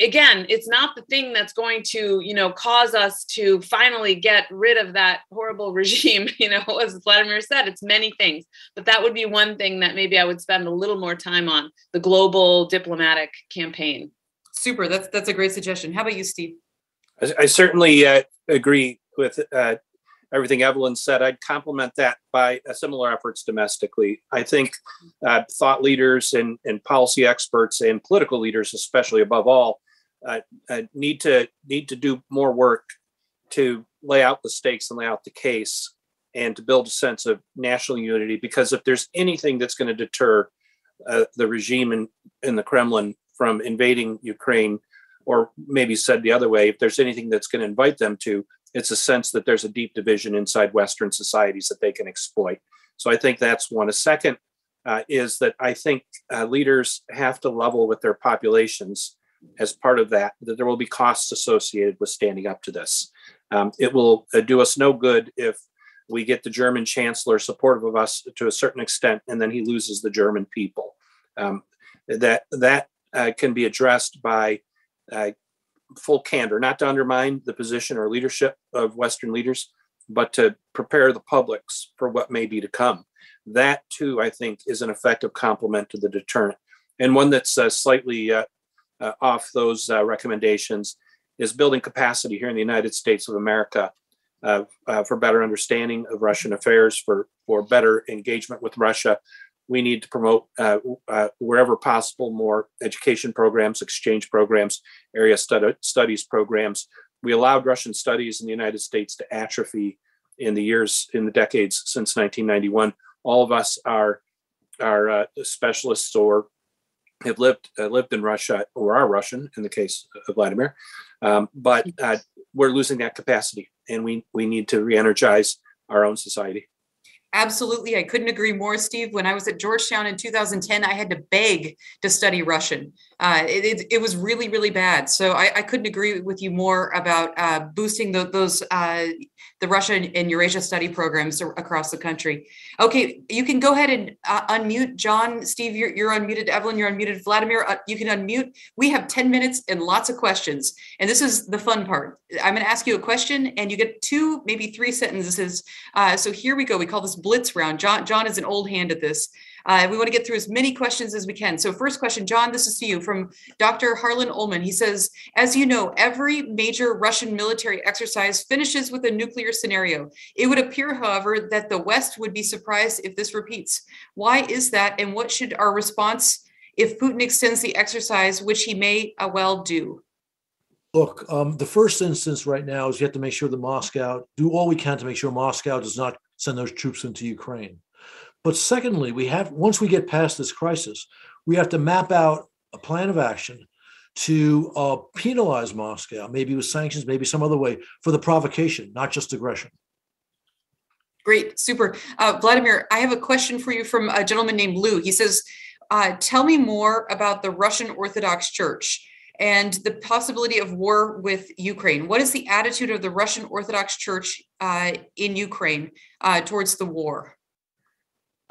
S6: again it's not the thing that's going to you know cause us to finally get rid of that horrible *laughs* regime you know as vladimir said it's many things. But that would be one thing that maybe i would spend a little more time on the global diplomatic campaign.
S3: Super that's that's a great suggestion. How about you steve?
S7: I, I certainly uh, agree with uh, everything Evelyn said. I'd complement that by uh, similar efforts domestically. I think uh, thought leaders and, and policy experts and political leaders, especially above all, uh, uh, need to need to do more work to lay out the stakes and lay out the case and to build a sense of national unity. Because if there's anything that's going to deter uh, the regime in, in the Kremlin from invading Ukraine, or maybe said the other way, if there's anything that's going to invite them to, it's a sense that there's a deep division inside Western societies that they can exploit. So I think that's one. A second uh, is that I think uh, leaders have to level with their populations as part of that, that there will be costs associated with standing up to this. Um, it will uh, do us no good if we get the German chancellor supportive of us to a certain extent, and then he loses the German people. Um, that that uh, can be addressed by uh, full candor, not to undermine the position or leadership of Western leaders, but to prepare the publics for what may be to come. That too, I think, is an effective complement to the deterrent, and one that's uh, slightly uh, uh, off those uh, recommendations is building capacity here in the United States of America uh, uh, for better understanding of Russian affairs, for for better engagement with Russia, we need to promote uh, uh, wherever possible more education programs, exchange programs, area stud- studies programs. We allowed Russian studies in the United States to atrophy in the years, in the decades since 1991. All of us are are uh, specialists or have lived uh, lived in Russia or are Russian in the case of Vladimir, um, but uh, we're losing that capacity, and we we need to re-energize our own society.
S3: Absolutely. I couldn't agree more, Steve. When I was at Georgetown in 2010, I had to beg to study Russian. Uh, it, it, it, was really, really bad. So I, I, couldn't agree with you more about uh, boosting the, those uh, the Russia and Eurasia study programs across the country. Okay, you can go ahead and uh, unmute John, Steve, you're, you're unmuted, Evelyn, you're unmuted, Vladimir, uh, you can unmute. We have 10 minutes and lots of questions. And this is the fun part. I'm gonna ask you a question and you get two, maybe three sentences. Uh, so here we go, we call this blitz round. John, John is an old hand at this. Uh, we want to get through as many questions as we can. So first question, John, this is to you from Dr. Harlan Ullman. He says, as you know, every major Russian military exercise finishes with a nuclear scenario. It would appear, however, that the West would be surprised if this repeats. Why is that? And what should our response if Putin extends the exercise, which he may uh, well do?
S4: Look, um, the first instance right now is you have to make sure that Moscow do all we can to make sure Moscow does not send those troops into Ukraine. But secondly, we have once we get past this crisis, we have to map out a plan of action to uh, penalize Moscow, maybe with sanctions, maybe some other way, for the provocation, not just aggression.
S3: Great, super. Uh, Vladimir, I have a question for you from a gentleman named Lou. He says, uh, Tell me more about the Russian Orthodox Church and the possibility of war with Ukraine. What is the attitude of the Russian Orthodox Church uh, in Ukraine uh, towards the war?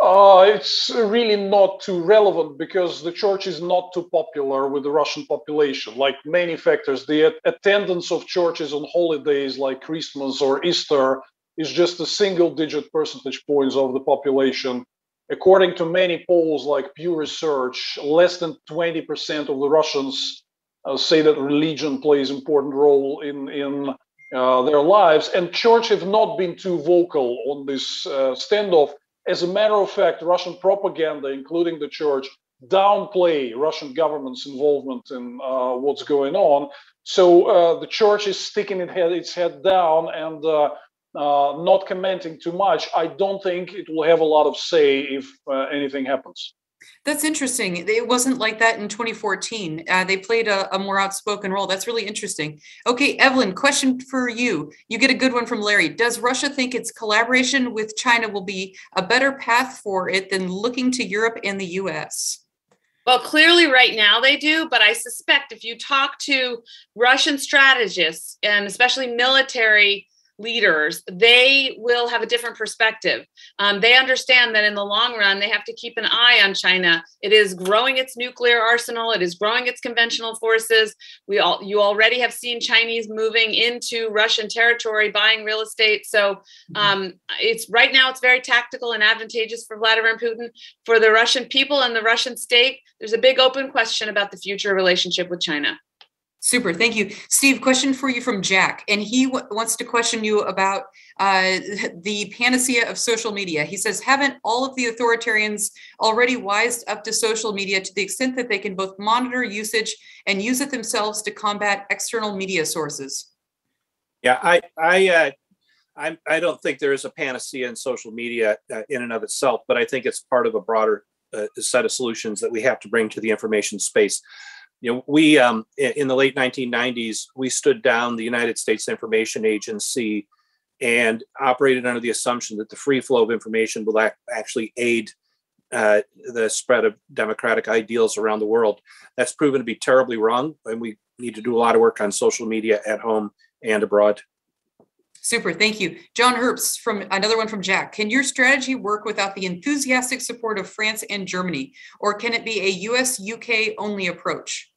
S5: Uh, it's really not too relevant because the church is not too popular with the Russian population. Like many factors, the attendance of churches on holidays like Christmas or Easter is just a single digit percentage points of the population. According to many polls like Pew Research, less than 20% of the Russians uh, say that religion plays important role in, in uh, their lives. And church have not been too vocal on this uh, standoff as a matter of fact, Russian propaganda, including the church, downplay Russian government's involvement in uh, what's going on. So uh, the church is sticking it head, its head down and uh, uh not commenting too much. I don't think it will have a lot of say if uh, anything happens.
S3: That's interesting. It wasn't like that in 2014. Uh, they played a, a, more outspoken role. That's really interesting. Okay, Evelyn, question for you. You get a good one from Larry. Does Russia think its collaboration with China will be a better path for it than looking to Europe and the US?
S6: Well, clearly, right now they do, but I suspect if you talk to Russian strategists and especially military leaders, they will have a different perspective. Um, they understand that in the long run, they have to keep an eye on China. It is growing its nuclear arsenal. It is growing its conventional forces. We all, you already have seen Chinese moving into Russian territory, buying real estate. So mm-hmm. um, it's right now, it's very tactical and advantageous for Vladimir Putin. For the Russian people and the Russian state, there's a big open question about the future relationship with China.
S3: Super, thank you. Steve, question for you from Jack. And he w- wants to question you about uh, *laughs* the panacea of social media. He says, Haven't all of the authoritarians already wised up to social media to the extent that they can both monitor usage and use it themselves to combat external media sources?
S7: Yeah, I, I, uh, I, I don't think there is a panacea in social media uh, in and of itself, but I think it's part of a broader uh, set of solutions that we have to bring to the information space you know, we um, in the late 1990s we stood down the United States Information Agency and operated under the assumption that the free flow of information will actually aid uh, the spread of democratic ideals around the world. That's proven to be terribly wrong, and we need to do a lot of work on social media at home and abroad.
S3: Super, thank you. John Herbst from another one from Jack. Can your strategy work without the enthusiastic support of France and Germany, or can it be a US UK only approach?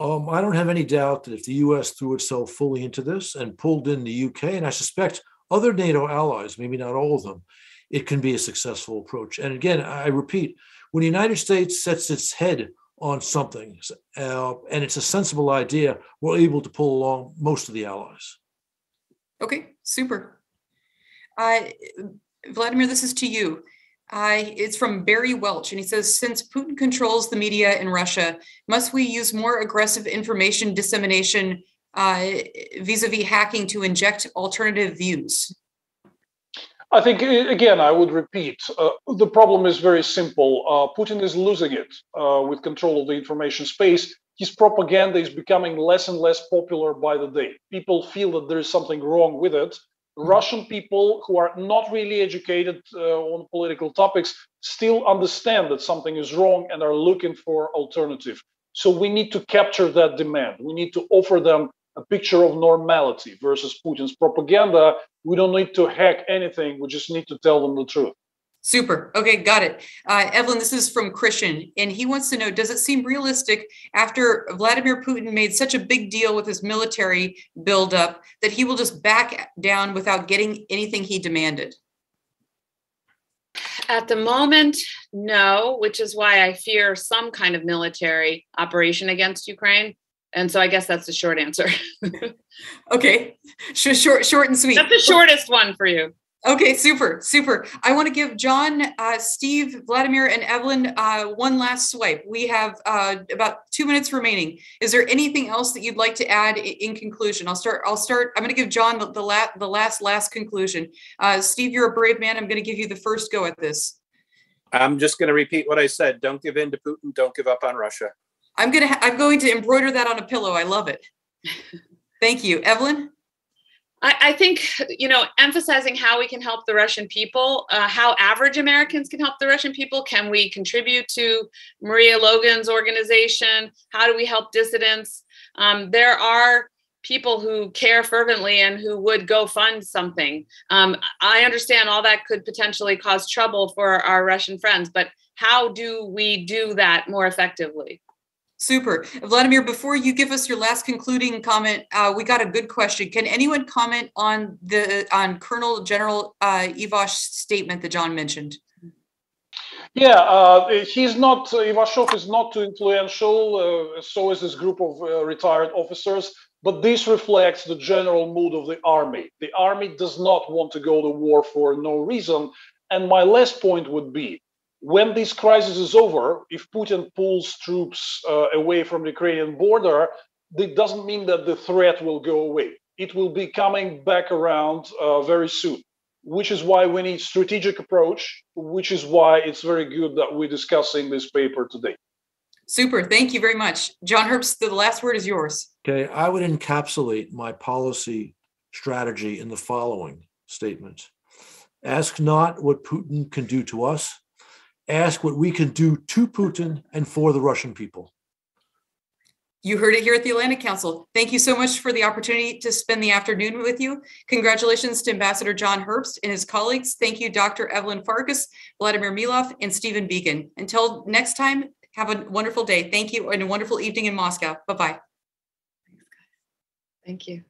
S4: Um, I don't have any doubt that if the US threw itself fully into this and pulled in the UK, and I suspect other NATO allies, maybe not all of them, it can be a successful approach. And again, I repeat, when the United States sets its head on something uh, and it's a sensible idea, we're able to pull along most of the allies.
S3: Okay, super. Uh, Vladimir, this is to you. Uh, it's from Barry Welch, and he says Since Putin controls the media in Russia, must we use more aggressive information dissemination vis a vis hacking to inject alternative views?
S5: I think, again, I would repeat uh, the problem is very simple. Uh, Putin is losing it uh, with control of the information space. His propaganda is becoming less and less popular by the day. People feel that there is something wrong with it Russian people who are not really educated uh, on political topics still understand that something is wrong and are looking for alternative. So we need to capture that demand. We need to offer them a picture of normality versus Putin's propaganda. We don't need to hack anything. We just need to tell them the truth.
S3: Super. Okay, got it. Uh, Evelyn, this is from Christian, and he wants to know Does it seem realistic after Vladimir Putin made such a big deal with his military buildup that he will just back down without getting anything he demanded?
S6: At the moment, no, which is why I fear some kind of military operation against Ukraine. And so I guess that's the short answer. *laughs*
S3: okay, short, short, short and sweet.
S6: That's the shortest one for you.
S3: Okay, super, super. I want to give John, uh, Steve, Vladimir, and Evelyn uh, one last swipe. We have uh, about two minutes remaining. Is there anything else that you'd like to add in conclusion? I'll start. I'll start. I'm going to give John the, the, la- the last last conclusion. Uh, Steve, you're a brave man. I'm going to give you the first go at this.
S7: I'm just going to repeat what I said. Don't give in to Putin. Don't give up on Russia.
S3: I'm going to. Ha- I'm going to embroider that on a pillow. I love it. *laughs* Thank you, Evelyn.
S6: I, I, think, you know, emphasizing how we can help the Russian people, uh, how average Americans can help the Russian people. Can we contribute to Maria Logan's organization? How do we help dissidents? Um, there are people who care fervently and who would go fund something. Um, I understand all that could potentially cause trouble for our Russian friends, but how do we do that more effectively?
S3: Super. Vladimir, before you give us your last concluding comment, uh, we got a good question. Can anyone comment on the on Colonel General uh, statement that John mentioned?
S5: Yeah, uh, he's not, Ivashov is not too influential, uh, so is this group of uh, retired officers, but this reflects the general mood of the army. The army does not want to go to war for no reason. And my last point would be when this crisis is over, if Putin pulls troops uh, away from the Ukrainian border, it doesn't mean that the threat will go away. It will be coming back around uh, very soon, which is why we need strategic approach, which is why it's very good that we're discussing this paper today.
S3: Super. Thank you very much. John Herbst, the last word is yours.
S4: Okay. I would encapsulate my policy strategy in the following statement Ask not what Putin can do to us, ask what we can do to Putin and for the Russian people.
S3: You heard it here at the Atlantic Council. Thank you so much for the opportunity to spend the afternoon with you. Congratulations to Ambassador John Herbst and his colleagues. Thank you, Dr. Evelyn Farkas, Vladimir Milov, and Stephen Biegun. Until next time, have a wonderful day. Thank you and a wonderful evening in Moscow. Bye bye.
S6: Thank you.